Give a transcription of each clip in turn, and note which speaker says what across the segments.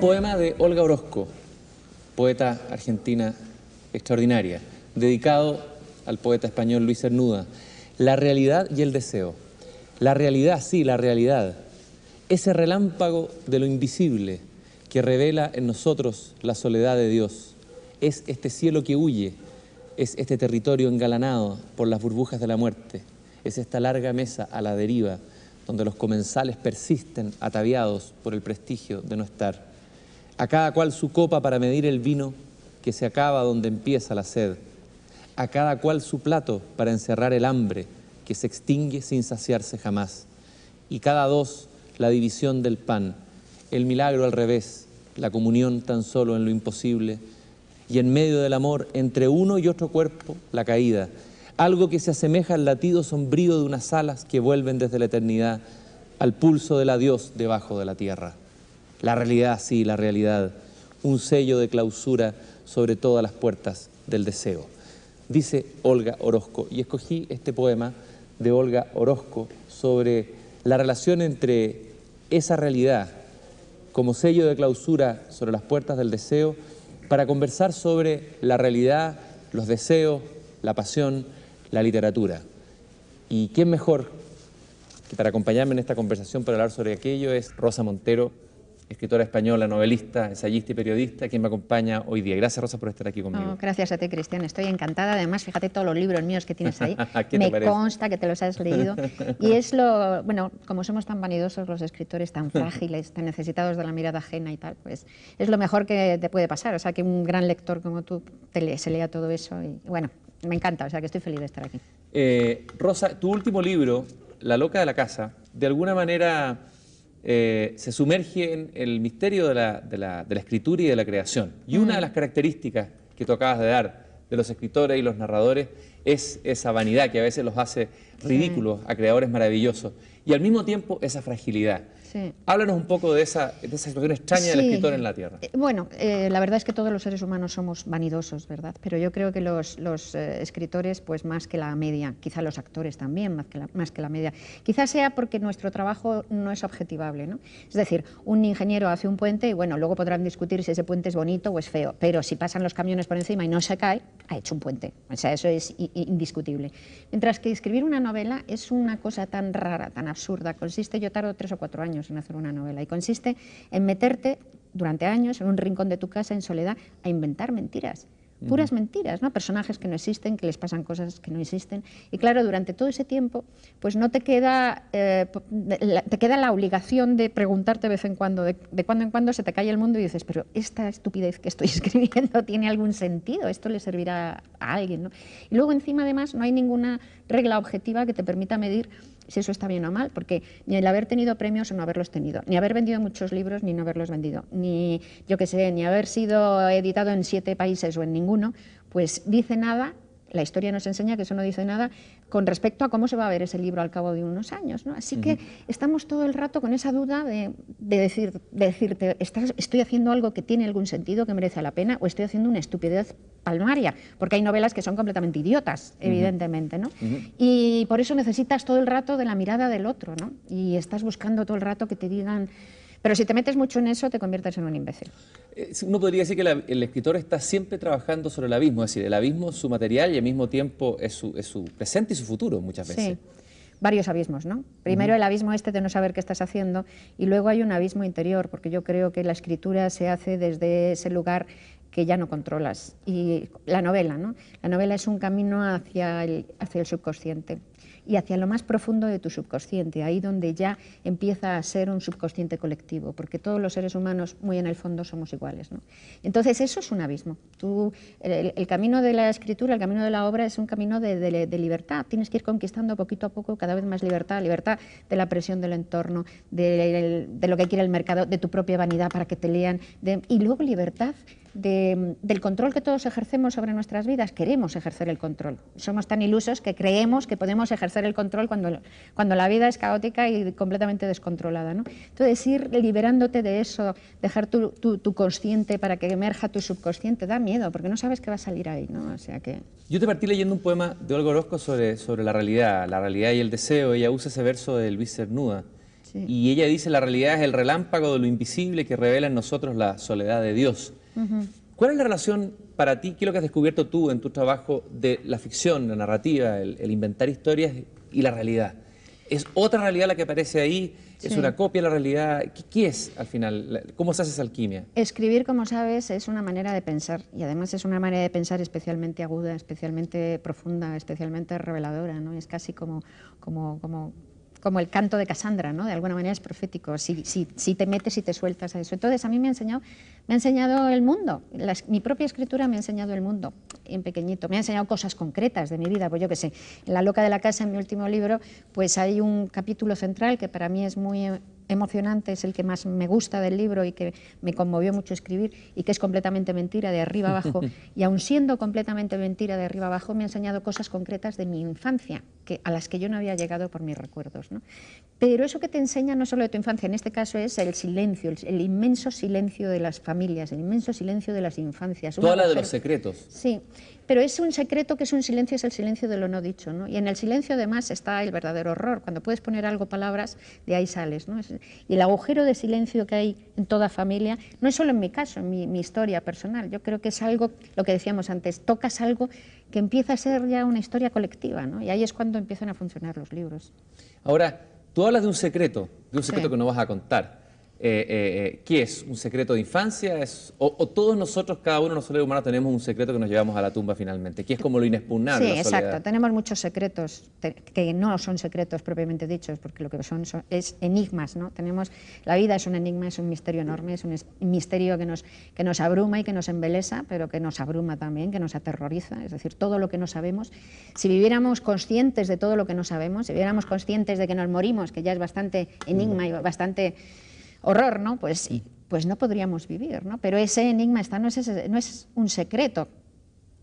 Speaker 1: Poema de Olga Orozco, poeta argentina extraordinaria, dedicado al poeta español Luis Cernuda. La realidad y el deseo. La realidad, sí, la realidad. Ese relámpago de lo invisible que revela en nosotros la soledad de Dios. Es este cielo que huye, es este territorio engalanado por las burbujas de la muerte, es esta larga mesa a la deriva donde los comensales persisten ataviados por el prestigio de no estar. A cada cual su copa para medir el vino que se acaba donde empieza la sed. A cada cual su plato para encerrar el hambre que se extingue sin saciarse jamás. Y cada dos la división del pan, el milagro al revés, la comunión tan solo en lo imposible, y en medio del amor, entre uno y otro cuerpo, la caída, algo que se asemeja al latido sombrío de unas alas que vuelven desde la eternidad al pulso del adiós debajo de la tierra. La realidad, sí, la realidad, un sello de clausura sobre todas las puertas del deseo. Dice Olga Orozco, y escogí este poema de Olga Orozco sobre la relación entre esa realidad como sello de clausura sobre las puertas del deseo para conversar sobre la realidad, los deseos, la pasión, la literatura. ¿Y quién mejor que para acompañarme en esta conversación para hablar sobre aquello es Rosa Montero, escritora española, novelista, ensayista y periodista, quien me acompaña hoy día. Gracias, Rosa, por estar aquí conmigo.
Speaker 2: gracias a ti, Cristian. Estoy encantada. Además, fíjate todos los libros míos que tienes ahí. me consta que te los has leído. Y es lo, bueno, como somos tan vanidosos los escritores, tan frágiles, tan necesitados de la mirada ajena y tal, pues es lo mejor que te puede pasar. O sea, que un gran lector como tú te se lea todo eso. Y bueno, me encanta, o sea que estoy feliz de estar aquí.
Speaker 1: Eh, Rosa, tu último libro, La loca de la casa, de alguna manera eh, se sumerge en el misterio de la, escritura y de la creación. Y una de las características que tú acabas de dar de los escritores y los narradores es esa vanidad que a veces los hace ridículos a creadores maravillosos y al mismo tiempo esa fragilidad. Háblanos un poco de esa, de esa situación extraña del escritor en la Tierra.
Speaker 2: Eh, bueno, eh, la verdad es que todos los seres humanos somos vanidosos, ¿verdad? Pero yo creo que los, los eh, escritores, pues más que la media, quizá los actores también, más que, la, más que la media, quizás sea porque nuestro trabajo no es objetivable, ¿no? Es decir, un ingeniero hace un puente y bueno, luego podrán discutir si ese puente es bonito o es feo, pero si pasan los camiones por encima y no se cae, ha hecho un puente. O sea, eso es indiscutible. Mientras que escribir una novela es una cosa tan rara, tan absurda, consiste, yo tardo tres o cuatro años en hacer una novela y consiste en meterte durante años en un rincón de tu casa en soledad a inventar mentiras puras mentiras, ¿no? personajes que no existen, que les pasan cosas que no existen. Y claro, durante todo ese tiempo, pues no te queda, eh, te queda la obligación de preguntarte de vez en cuando, de, cuando en cuando se te cae el mundo y dices, pero esta estupidez que estoy escribiendo tiene algún sentido, esto le servirá a alguien. ¿no? Y luego encima además no hay ninguna regla objetiva que te permita medir si eso está bien o mal, porque ni el haber tenido premios o no haberlos tenido, ni haber vendido muchos libros ni no haberlos vendido, ni yo qué sé, ni haber sido editado en siete países o en ninguno, pues dice nada la historia nos enseña que eso no dice nada con respecto a cómo se va a ver ese libro al cabo de unos años. ¿no? Así que estamos todo el rato con esa duda de, decir, de decirte, ¿estoy haciendo algo que tiene algún sentido, que merece la pena, o estoy haciendo una estupidez palmaria? Porque hay novelas que son completamente idiotas, evidentemente. ¿no? Y por eso necesitas todo el rato de la mirada del otro, ¿no? y estás buscando todo el rato que te digan pero si te metes mucho en eso, te conviertes en un imbécil.
Speaker 1: Eh, uno podría decir que el escritor está siempre trabajando sobre el abismo, es decir, el abismo es su material y al mismo tiempo es su, presente y su futuro muchas veces.
Speaker 2: Sí varios abismos, ¿no? Primero el abismo este de no saber qué estás haciendo y luego hay un abismo interior, porque yo creo que la escritura se hace desde ese lugar que ya no controlas. Y la novela, ¿no? La novela es un camino hacia hacia el subconsciente y hacia lo más profundo de tu subconsciente, ahí donde ya empieza a ser un subconsciente colectivo, porque todos los seres humanos muy en el fondo somos iguales. ¿no? Entonces eso es un abismo. Tú, el, camino de la escritura, el camino de la obra es un camino de, libertad. Tienes que ir conquistando poquito a poco cada vez más libertad, libertad de la presión del entorno, de, lo que quiere el mercado, de tu propia vanidad para que te lean, y luego libertad del control que todos ejercemos sobre nuestras vidas, queremos ejercer el control. Somos tan ilusos que creemos que podemos ejercer el control cuando, cuando la vida es caótica y completamente descontrolada. ¿no? Entonces, ir liberándote de eso, dejar tu, tu, consciente para que emerja tu subconsciente, da miedo, porque no sabes qué va a salir ahí. ¿no? O sea que...
Speaker 1: Yo te partí leyendo un poema de Olga Orozco sobre, sobre la realidad, la realidad y el deseo. Ella usa ese verso de Luis Cernuda. Y ella dice, la realidad es el relámpago de lo invisible que revela en nosotros la soledad de Dios. ¿Cuál es la relación para ti, qué es lo que has descubierto tú en tu trabajo de la ficción, la narrativa, el, inventar historias y la realidad? ¿Es otra realidad la que aparece ahí? ¿Es una copia de la realidad? ¿Qué, es al final? ¿Cómo se hace esa alquimia?
Speaker 2: Escribir, como sabes, es una manera de pensar y además es una manera de pensar especialmente aguda, especialmente profunda, especialmente reveladora. ¿no? Es casi como, como, como como el canto de Cassandra, ¿no? De alguna manera es profético, si, si, si, te metes y te sueltas a eso. Entonces, a mí me ha enseñado, me ha enseñado el mundo. mi propia escritura me ha enseñado el mundo, en pequeñito. Me ha enseñado cosas concretas de mi vida. Pues yo qué sé, en La loca de la casa, en mi último libro, pues hay un capítulo central que para mí es muy emocionante, es el que más me gusta del libro y que me conmovió mucho escribir y que es completamente mentira de arriba abajo. y aun siendo completamente mentira de arriba abajo, me ha enseñado cosas concretas de mi infancia, que, a las que yo no había llegado por mis recuerdos. ¿no? Pero eso que te enseña no solo de tu infancia, en este caso es el silencio, el, inmenso silencio de las familias, el inmenso silencio de las infancias.
Speaker 1: Toda la de los secretos.
Speaker 2: Sí, pero es un secreto que es un silencio, es el silencio de lo no dicho. ¿no? Y en el silencio además está el verdadero horror. Cuando puedes poner algo palabras, de ahí sales. ¿no? y el agujero de silencio que hay en toda familia, no es solo en mi caso, en mi, mi historia personal. Yo creo que es algo, lo que decíamos antes, tocas algo que empieza a ser ya una historia colectiva. ¿no? Y ahí es cuando empiezan a funcionar los libros.
Speaker 1: Ahora, tú hablas de un secreto, de un secreto que no vas a contar. Eh, eh, eh, ¿qué es? ¿Un secreto de infancia? ¿Es, o, todos nosotros, cada uno de los seres humanos, tenemos un secreto que nos llevamos a la tumba finalmente? ¿Qué es como lo inexpugnable?
Speaker 2: Sí, exacto. Tenemos muchos secretos que no son secretos propiamente dichos, porque lo que son, es enigmas. ¿no? Tenemos, la vida es un enigma, es un misterio enorme, es un misterio que nos, que nos abruma y que nos embelesa, pero que nos abruma también, que nos aterroriza. Es decir, todo lo que no sabemos. Si viviéramos conscientes de todo lo que no sabemos, si viviéramos conscientes de que nos morimos, que ya es bastante enigma y bastante horror, ¿no? Pues, pues no podríamos vivir, ¿no? Pero ese enigma está, no es, no es un secreto,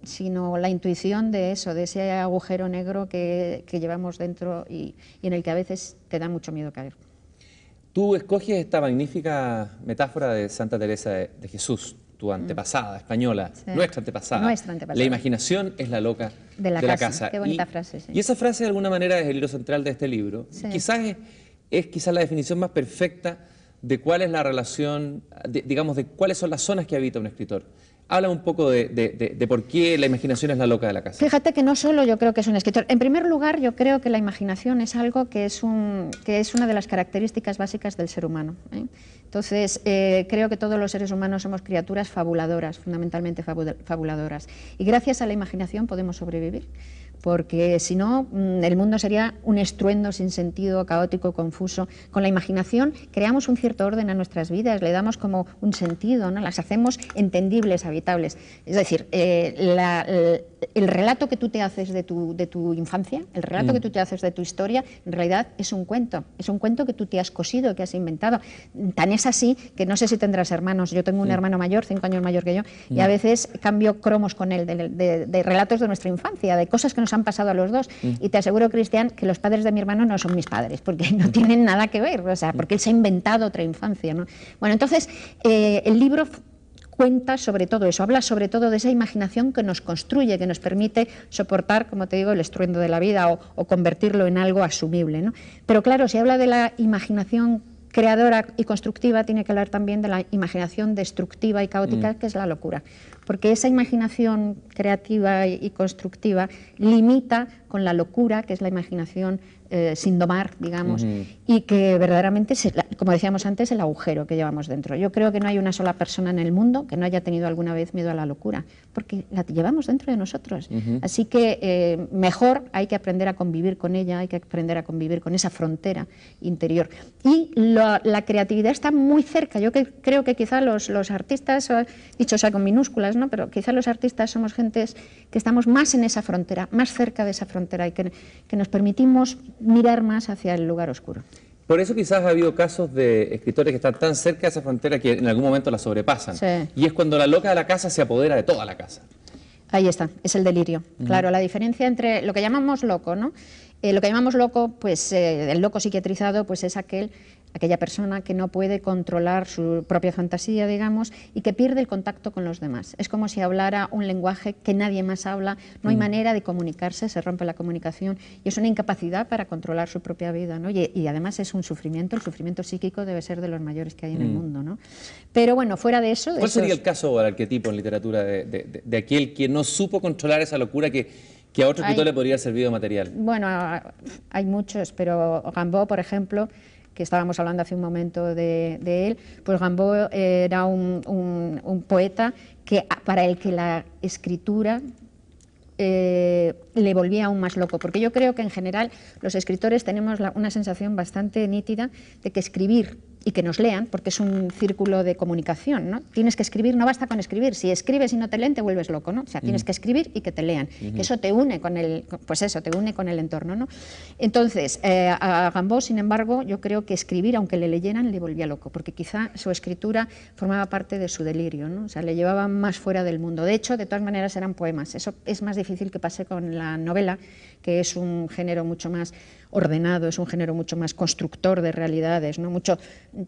Speaker 2: sino la intuición de eso, de ese agujero negro que, llevamos dentro y, en el que a veces te da mucho miedo caer.
Speaker 1: Tú escoges esta magnífica metáfora de Santa Teresa de, Jesús, tu antepasada española, nuestra, antepasada.
Speaker 2: nuestra antepasada.
Speaker 1: La imaginación es la loca de la, casa.
Speaker 2: Qué bonita frase.
Speaker 1: Y esa frase de alguna manera es el hilo central de este libro. Quizás es, es quizás la definición más perfecta de cuál es la relación, digamos, de cuáles son las zonas que habita un escritor. Habla un poco de, por qué la imaginación es la loca de la casa.
Speaker 2: Fíjate que no solo yo creo que es un escritor. En primer lugar, yo creo que la imaginación es algo que es, una de las características básicas del ser humano. ¿eh? Entonces, eh, creo que todos los seres humanos somos criaturas fabuladoras, fundamentalmente fabuladoras. Y gracias a la imaginación podemos sobrevivir porque si no, mm, el mundo sería un estruendo sin sentido, caótico, confuso. Con la imaginación creamos un cierto orden a nuestras vidas, le damos como un sentido, ¿no? las hacemos entendibles, habitables. Es decir, eh, el relato que tú te haces de tu, de tu infancia, el relato que mm. tú te haces de tu historia, en realidad es un cuento, es un cuento que tú te has cosido, que has inventado. Tan es así que no sé si tendrás hermanos, yo tengo un hermano mayor, cinco años mayor que yo, y a mm. veces cambio cromos con él, de, de relatos de nuestra infancia, de cosas que nos han pasado a los dos. Mm. Y te aseguro, Cristian, que los padres de mi hermano no son mis padres, porque no tienen nada que ver, o sea, porque él se ha inventado otra infancia. ¿no? Bueno, entonces, eh, el libro cuenta sobre todo eso, habla sobre todo de esa imaginación que nos construye, que nos permite soportar, como te digo, el estruendo de la vida o, o convertirlo en algo asumible. ¿no? Pero claro, si habla de la imaginación creadora y constructiva, tiene que hablar también de la imaginación destructiva y caótica, mm. que es la locura. Porque esa imaginación creativa y constructiva limita con la locura, que es la imaginación eh, sin domar, digamos, y que verdaderamente, como decíamos antes, el agujero que llevamos dentro. Yo creo que no hay una sola persona en el mundo que no haya tenido alguna vez miedo a la locura, porque la llevamos dentro de nosotros. Así que eh, mejor hay que aprender a convivir con ella, hay que aprender a convivir con esa frontera interior. Y la, creatividad está muy cerca. Yo creo que quizá los, los artistas, dicho sea con minúsculas, ¿no? pero quizá los artistas somos gentes que estamos más en esa frontera, más cerca de esa frontera y que, que nos permitimos mirar más hacia el lugar oscuro.
Speaker 1: Por eso quizás ha habido casos de escritores que están tan cerca de esa frontera que en algún momento la sobrepasan. Y es cuando la loca de la casa se apodera de toda la casa.
Speaker 2: Ahí está, es el delirio. Claro, la diferencia entre lo que llamamos loco, ¿no? Eh, lo que llamamos loco, pues eh, el loco psiquiatrizado, pues es aquel aquella persona que no puede controlar su propia fantasía, digamos, y que pierde el contacto con los demás. Es como si hablara un lenguaje que nadie más habla, no hay mm. manera de comunicarse, se rompe la comunicación y es una incapacidad para controlar su propia vida. ¿no? Y, además es un sufrimiento, el sufrimiento psíquico debe ser de los mayores que hay en el mm. mundo. ¿no? Pero bueno, fuera de eso...
Speaker 1: ¿Cuál sería el caso o el arquetipo en literatura de, de, aquel que no supo controlar esa locura que, que a otro escritor le podría haber servido material?
Speaker 2: Bueno, hay muchos, pero Rambo, por ejemplo, que estábamos hablando hace un momento de, él, pues Rambo era un, poeta que, para el que la escritura eh, le volvía aún más loco, porque yo creo que en general los escritores tenemos una sensación bastante nítida de que escribir y que nos lean, porque es un círculo de comunicación, ¿no? Tienes que escribir, no basta con escribir, si escribes y no te leen te vuelves loco, ¿no? O sea, tienes que escribir y que te lean, que eso te une con el, pues eso, te une con el entorno, ¿no? Entonces, eh, a Gambó, sin embargo, yo creo que escribir, aunque le leyeran, le volvía loco, porque quizá su escritura formaba parte de su delirio, ¿no? O sea, le llevaba más fuera del mundo. De hecho, de todas maneras eran poemas, eso es más difícil que pase con la novela, que es un género mucho más ordenado, es un género mucho más constructor de realidades, ¿no? mucho,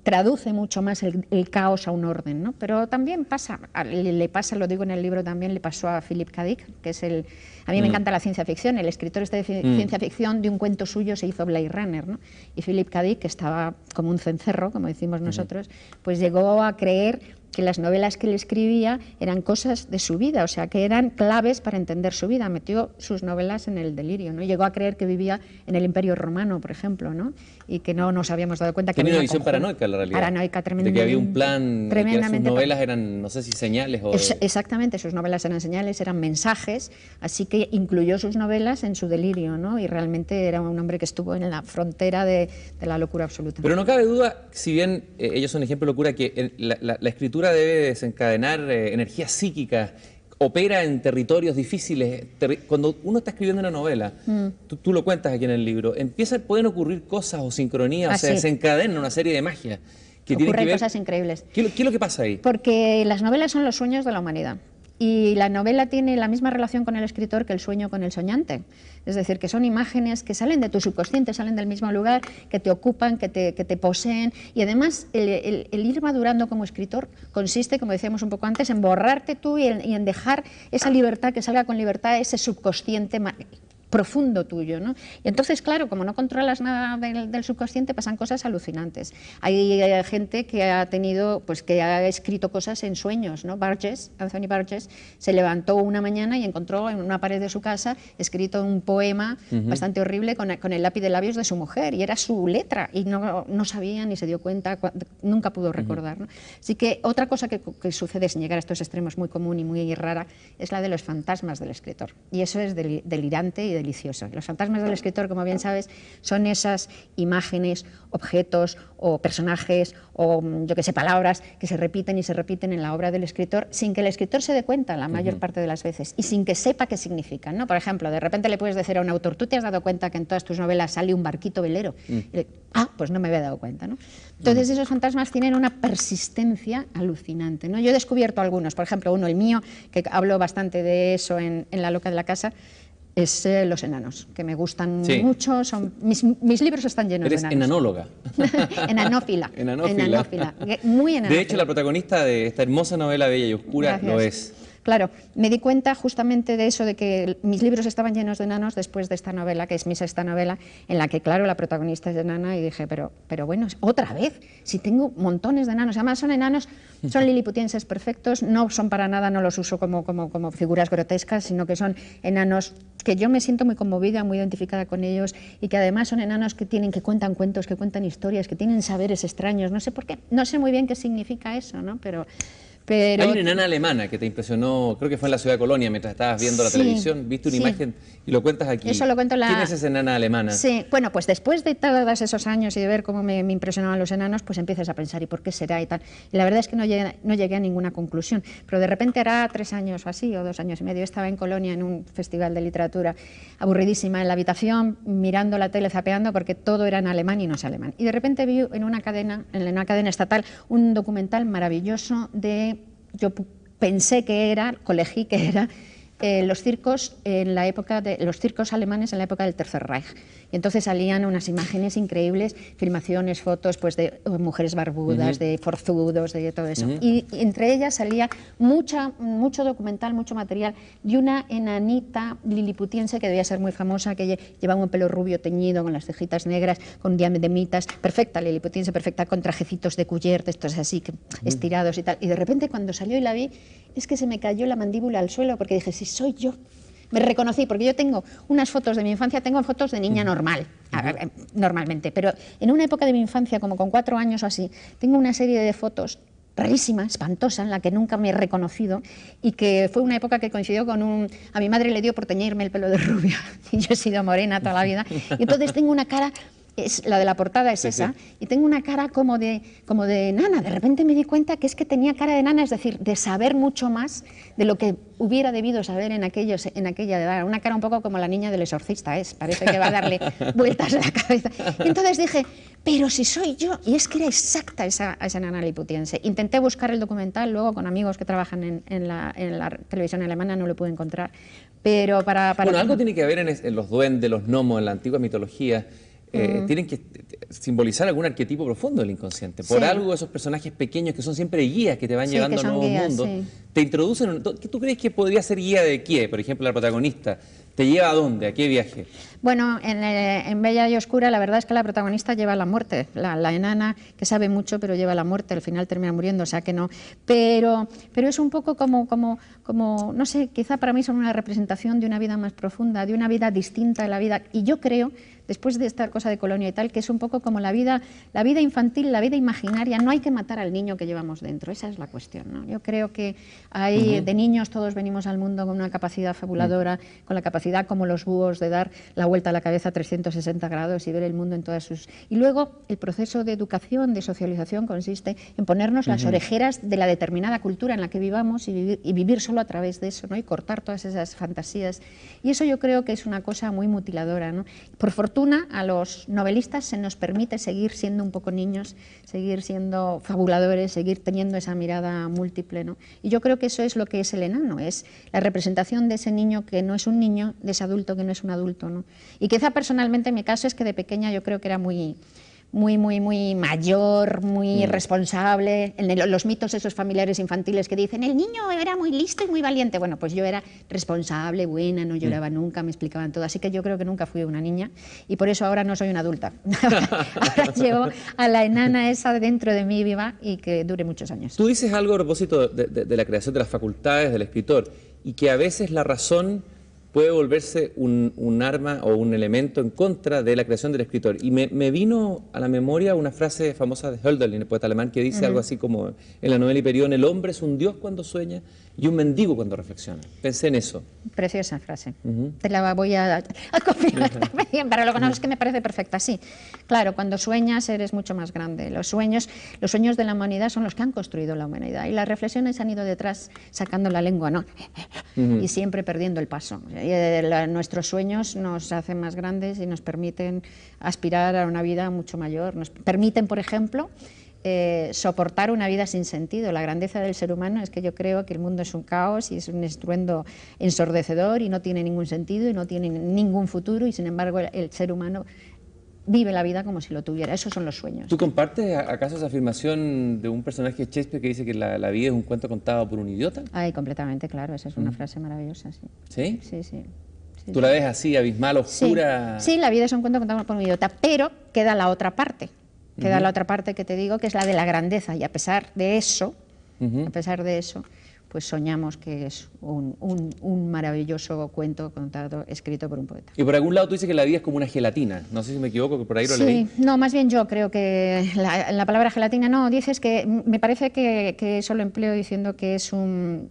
Speaker 2: traduce mucho más el, caos a un orden. ¿no? Pero también pasa, le, pasa, lo digo en el libro también, le pasó a Philip K. Dick, que es el... A mí me mm. encanta la ciencia ficción, el escritor este de mm. ciencia ficción, de un cuento suyo se hizo Blade Runner, ¿no? y Philip K. Dick, que estaba como un cencerro, como decimos nosotros, pues llegó a creer que las novelas que él escribía eran cosas de su vida, o sea, que eran claves para entender su vida. Metió sus novelas en el delirio, ¿no? Llegó a creer que vivía en el Imperio Romano, por ejemplo, ¿no? Y que no nos habíamos dado cuenta que
Speaker 1: Tenía una visión paranoica, la realidad.
Speaker 2: Paranoica, tremendamente.
Speaker 1: De que había un plan, que sus novelas eran, no sé si señales o...
Speaker 2: exactamente, sus novelas eran señales, eran mensajes, así que incluyó sus novelas en su delirio, ¿no? Y realmente era un hombre que estuvo en la frontera de, la locura absoluta.
Speaker 1: Pero no cabe duda, si bien eh, ellos son ejemplo de locura, que la escritura debe desencadenar eh, energía psíquica, opera en territorios difíciles. cuando uno está escribiendo una novela, mm. tú, lo cuentas aquí en el libro, empiezan, pueden ocurrir cosas o sincronías, o se desencadena una serie de magia.
Speaker 2: Que Ocurren cosas increíbles.
Speaker 1: ¿Qué es lo que pasa ahí?
Speaker 2: Porque las novelas son los sueños de la humanidad. Y la novela tiene la misma relación con el escritor que el sueño con el soñante. Es decir, que son imágenes que salen de tu subconsciente, salen del mismo lugar, que te ocupan, que te, que te poseen. Y además, el, ir madurando como escritor consiste, como decíamos un poco antes, en borrarte tú y en, y en dejar esa libertad, que salga con libertad ese subconsciente profundo tuyo. ¿no? Y entonces, claro, como no controlas nada del, subconsciente, pasan cosas alucinantes. Hay, gente que ha tenido, pues que ha escrito cosas en sueños, ¿no? Barges, Anthony Barges, se levantó una mañana y encontró en una pared de su casa escrito un poema bastante horrible con, el lápiz de labios de su mujer, y era su letra, y no, no sabía ni se dio cuenta, nunca pudo recordar. Así que otra cosa que, sucede sin llegar a estos extremos muy común y muy rara es la de los fantasmas del escritor. Y eso es delirante y delicioso. Los fantasmas del escritor, como bien sabes, son esas imágenes, objetos o personajes o yo que sé, palabras que se repiten y se repiten en la obra del escritor sin que el escritor se dé cuenta la mayor parte de las veces y sin que sepa qué significan. ¿no? Por ejemplo, de repente le puedes decir a un autor, tú te has dado cuenta que en todas tus novelas sale un barquito velero. Mm. ah, pues no me había dado cuenta. ¿no? Entonces esos fantasmas tienen una persistencia alucinante. ¿no? Yo he descubierto algunos, por ejemplo, uno, el mío, que hablo bastante de eso en, en La loca de la casa, es eh, Los enanos, que me gustan mucho. Son, mis, mis, libros están llenos
Speaker 1: de
Speaker 2: enanos.
Speaker 1: enanóloga.
Speaker 2: enanófila.
Speaker 1: enanófila.
Speaker 2: enanófila. Muy enanófila.
Speaker 1: De hecho, la protagonista de esta hermosa novela Bella y Oscura lo es.
Speaker 2: Claro, me di cuenta justamente de eso, de que mis libros estaban llenos de enanos después de esta novela, que es mi sexta novela, en la que, claro, la protagonista es de enana, y dije, pero, pero bueno, otra vez, si tengo montones de enanos, además son enanos, son liliputienses perfectos, no son para nada, no los uso como, como, como figuras grotescas, sino que son enanos que yo me siento muy conmovida, muy identificada con ellos, y que además son enanos que tienen, que cuentan cuentos, que cuentan historias, que tienen saberes extraños, no sé por qué, no sé muy bien qué significa eso, ¿no? Pero
Speaker 1: hay una enana alemana que te impresionó, creo que fue en la ciudad de Colonia, mientras estabas viendo la televisión, viste una imagen y lo cuentas aquí.
Speaker 2: Eso lo cuento la...
Speaker 1: ¿Quién es esa enana alemana?
Speaker 2: Sí, bueno, pues después de todos esos años y de ver cómo me, impresionaban los enanos, pues empiezas a pensar, ¿y por qué será y tal? Y la verdad es que no llegué, no llegué a ninguna conclusión, pero de repente era tres años o así, o dos años y medio, estaba en Colonia en un festival de literatura, aburridísima en la habitación, mirando la tele, zapeando, porque todo era en alemán y no es alemán. Y de repente vi en una cadena, en una cadena estatal, un documental maravilloso de yo pensé que era, colegí que era, eh, los circos en la época de los circos alemanes en la época del Tercer Reich Y entonces salían unas imágenes increíbles, filmaciones, fotos pues de mujeres barbudas, de forzudos, de todo eso. y, entre ellas salía mucha, mucho documental, mucho material de una enanita liliputiense que debía ser muy famosa, que llevaba un pelo rubio teñido, con las cejitas negras, con diademitas, perfecta liliputiense, perfecta, con trajecitos de cuyer, estos así, que, estirados y tal. Y de repente cuando salió y la vi, es que se me cayó la mandíbula al suelo porque dije, si soy yo. Me reconocí, porque yo tengo unas fotos de mi infancia, tengo fotos de niña normal, normalmente, pero en una época de mi infancia, como con cuatro años o así, tengo una serie de fotos rarísima, espantosa, en la que nunca me he reconocido y que fue una época que coincidió con un... A mi madre le dio por teñirme el pelo de rubia y yo he sido morena toda la vida. Y entonces tengo una cara es, la de la portada es esa, y tengo una cara como de, como de nana. De repente me di cuenta que es que tenía cara de nana, es decir, de saber mucho más de lo que hubiera debido saber en, aquellos, en aquella edad. Una cara un poco como la niña del exorcista es, parece que va a darle vueltas a la cabeza. Y entonces dije, pero si soy yo, y es que era exacta esa, esa nana liputiense. Intenté buscar el documental, luego con amigos que trabajan en, en, la, en la, televisión alemana no lo pude encontrar. Pero para, para
Speaker 1: bueno, algo tiene que ver en, en los duendes, los gnomos, en la antigua mitología eh, tienen que simbolizar algún arquetipo profundo del inconsciente. Por algo esos personajes pequeños que son siempre guías que te van llevando a nuevos mundos, te introducen... ¿Qué tú crees que podría ser guía de qué? Por ejemplo, la protagonista. ¿Te lleva a dónde? ¿A qué viaje?
Speaker 2: Bueno, en, Bella y Oscura la verdad es que la protagonista lleva la muerte. La, enana, que sabe mucho, pero lleva la muerte. Al final termina muriendo, o sea que no. Pero, pero es un poco como, como, como, no sé, quizá para mí son una representación de una vida más profunda, de una vida distinta de la vida. Y yo creo después de esta cosa de colonia y tal, que es un poco como la vida, la vida infantil, la vida imaginaria. No hay que matar al niño que llevamos dentro, esa es la cuestión. Yo creo que hay, de niños todos venimos al mundo con una capacidad fabuladora, mm. con la capacidad como los búhos de dar la vuelta a la cabeza a 360 grados y ver el mundo en todas sus... Y luego el proceso de educación, de socialización, consiste en ponernos las orejeras de la determinada cultura en la que vivamos y vivir, y vivir solo a través de eso, ¿no? y cortar todas esas fantasías. Y eso yo creo que es una cosa muy mutiladora. ¿no? Por fortuna, a los novelistas se nos permite seguir siendo un poco niños, seguir siendo fabuladores, seguir teniendo esa mirada múltiple. ¿no? Y yo creo que eso es lo que es el enano, es la representación de ese niño que no es un niño, de ese adulto que no es un adulto. ¿no? Y quizá personalmente en mi caso es que de pequeña yo creo que era muy muy, muy, muy mayor, muy mm. responsable. En los mitos esos familiares infantiles que dicen, el niño era muy listo y muy valiente. Bueno, pues yo era responsable, buena, no lloraba mm. nunca, me explicaban todo. Así que yo creo que nunca fui una niña y por eso ahora no soy una adulta. ahora llevo a la enana esa dentro de mí viva y que dure muchos años.
Speaker 1: Tú dices algo a propósito de la creación de las facultades del escritor y que a veces la razón puede volverse un, arma o un elemento en contra de la creación del escritor. Y me, vino a la memoria una frase famosa de Hölderlin, el poeta alemán, que dice algo así como en la novela Hiperión, el hombre es un dios cuando sueña y un mendigo cuando reflexiona. Pensé en eso.
Speaker 2: Preciosa frase. Te la voy a, a también, para lo que no es que me parece perfecta. Sí, claro, cuando sueñas eres mucho más grande. Los sueños, los sueños de la humanidad son los que han construido la humanidad y las reflexiones han ido detrás sacando la lengua, ¿no? Y siempre perdiendo el paso. Eh, nuestros sueños nos hacen más grandes y nos permiten aspirar a una vida mucho mayor. Nos permiten, por ejemplo, eh, soportar una vida sin sentido. La grandeza del ser humano es que yo creo que el mundo es un caos y es un estruendo ensordecedor y no tiene ningún sentido y no tiene ningún futuro y sin embargo el, ser humano vive la vida como si lo tuviera. Esos son los sueños.
Speaker 1: ¿Tú compartes acaso esa afirmación de un personaje de Shakespeare que dice que la, vida es un cuento contado por un idiota?
Speaker 2: Ay, completamente, claro. Esa es una mm. frase maravillosa, sí.
Speaker 1: ¿Sí?
Speaker 2: Sí, sí.
Speaker 1: ¿Tú la ves así, abismal, oscura?
Speaker 2: Sí. sí, la vida es un cuento contado por un idiota, pero queda la otra parte Queda la otra parte que te digo, que es la de la grandeza, y a pesar de eso, a pesar de eso, pues soñamos que es un, maravilloso cuento contado, escrito por un poeta.
Speaker 1: Y por algún lado tú dices que la vida es como una gelatina, no sé si me equivoco, que por ahí lo
Speaker 2: leí. Sí, no, más bien yo creo que la, palabra gelatina, no, dices que, me parece que, que eso lo empleo diciendo que es un,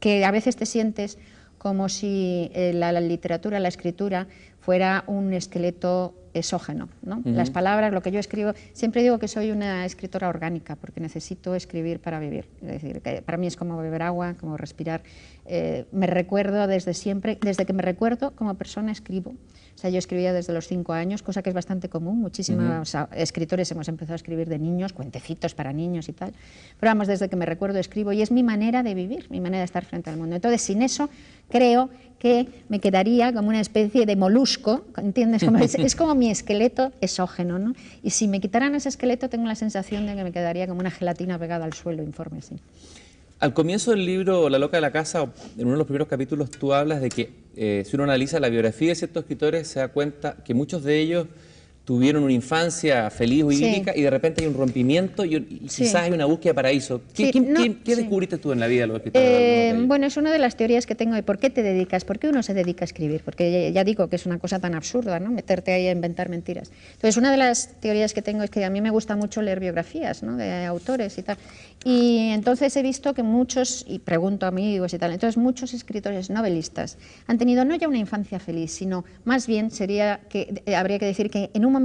Speaker 2: que a veces te sientes como si eh, la literatura, la escritura, fuera un esqueleto exógeno. ¿no? Las palabras, lo que yo escribo, siempre digo que soy una escritora orgánica porque necesito escribir para vivir. Es decir, que para mí es como beber agua, como respirar. Eh, me recuerdo desde siempre, desde que me recuerdo como persona escribo. O sea, yo escribía desde los cinco años, cosa que es bastante común. Muchísimos escritores hemos empezado a escribir de niños, cuentecitos para niños y tal. Pero vamos, desde que me recuerdo escribo y es mi manera de vivir, mi manera de estar frente al mundo. Entonces, sin eso, creo que me quedaría como una especie de molusco, ¿entiendes? es, como mi esqueleto exógeno, ¿no? Y si me quitaran ese esqueleto, tengo la sensación de que me quedaría como una gelatina pegada al suelo, informe, sí.
Speaker 1: Al comienzo del libro La loca de la casa, en uno de los primeros capítulos, tú hablas de que eh, si uno analiza la biografía de ciertos escritores, se da cuenta que muchos de ellos tuvieron una infancia feliz o idílica y de repente hay un rompimiento y, quizás hay una búsqueda de paraíso. ¿Qué, descubriste tú en la vida de los?
Speaker 2: Eh, bueno, es una de las teorías que tengo de por qué te dedicas, por qué uno se dedica a escribir, porque ya, digo que es una cosa tan absurda, ¿no? Meterte ahí a inventar mentiras. Entonces, una de las teorías que tengo es que a mí me gusta mucho leer biografías, ¿no? De autores y tal. Y entonces he visto que muchos, y pregunto a amigos y tal, entonces muchos escritores novelistas han tenido no ya una infancia feliz, sino más bien sería que eh, habría que decir que en un momento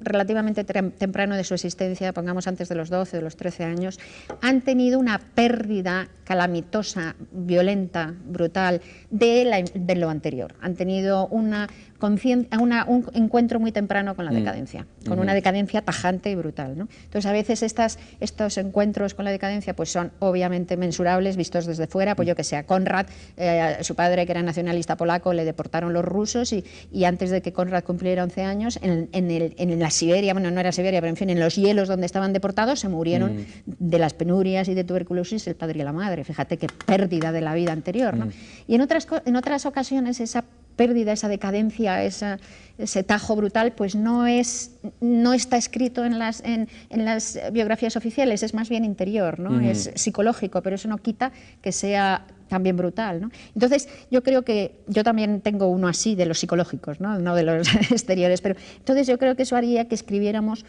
Speaker 2: relativamente temprano de su existencia, pongamos antes de los 12, de los 13 años, han tenido una pérdida calamitosa, violenta, brutal de, de lo anterior. Han tenido una una, un encuentro muy temprano con la mm. decadencia, con una decadencia tajante y brutal. ¿no? Entonces, a veces estas, estos encuentros con la decadencia pues son obviamente mensurables, vistos desde fuera, pues yo que sea, Conrad, eh, su padre que era nacionalista polaco, le deportaron los rusos y, y antes de que Conrad cumpliera 11 años, en, en, el, en, la Siberia, bueno, no era Siberia, pero en fin, en los hielos donde estaban deportados, se murieron mm. de las penurias y de tuberculosis el padre y la madre. Fíjate qué pérdida de la vida anterior. ¿no? Mm. Y en otras, en otras ocasiones esa pérdida, esa decadencia, ese tajo brutal, pues no, es, no está escrito en las, en, las biografías oficiales, es más bien interior, ¿no? es psicológico, pero eso no quita que sea también brutal. ¿no? Entonces, yo creo que yo también tengo uno así de los psicológicos, no, no de los exteriores, pero entonces yo creo que eso haría que escribiéramos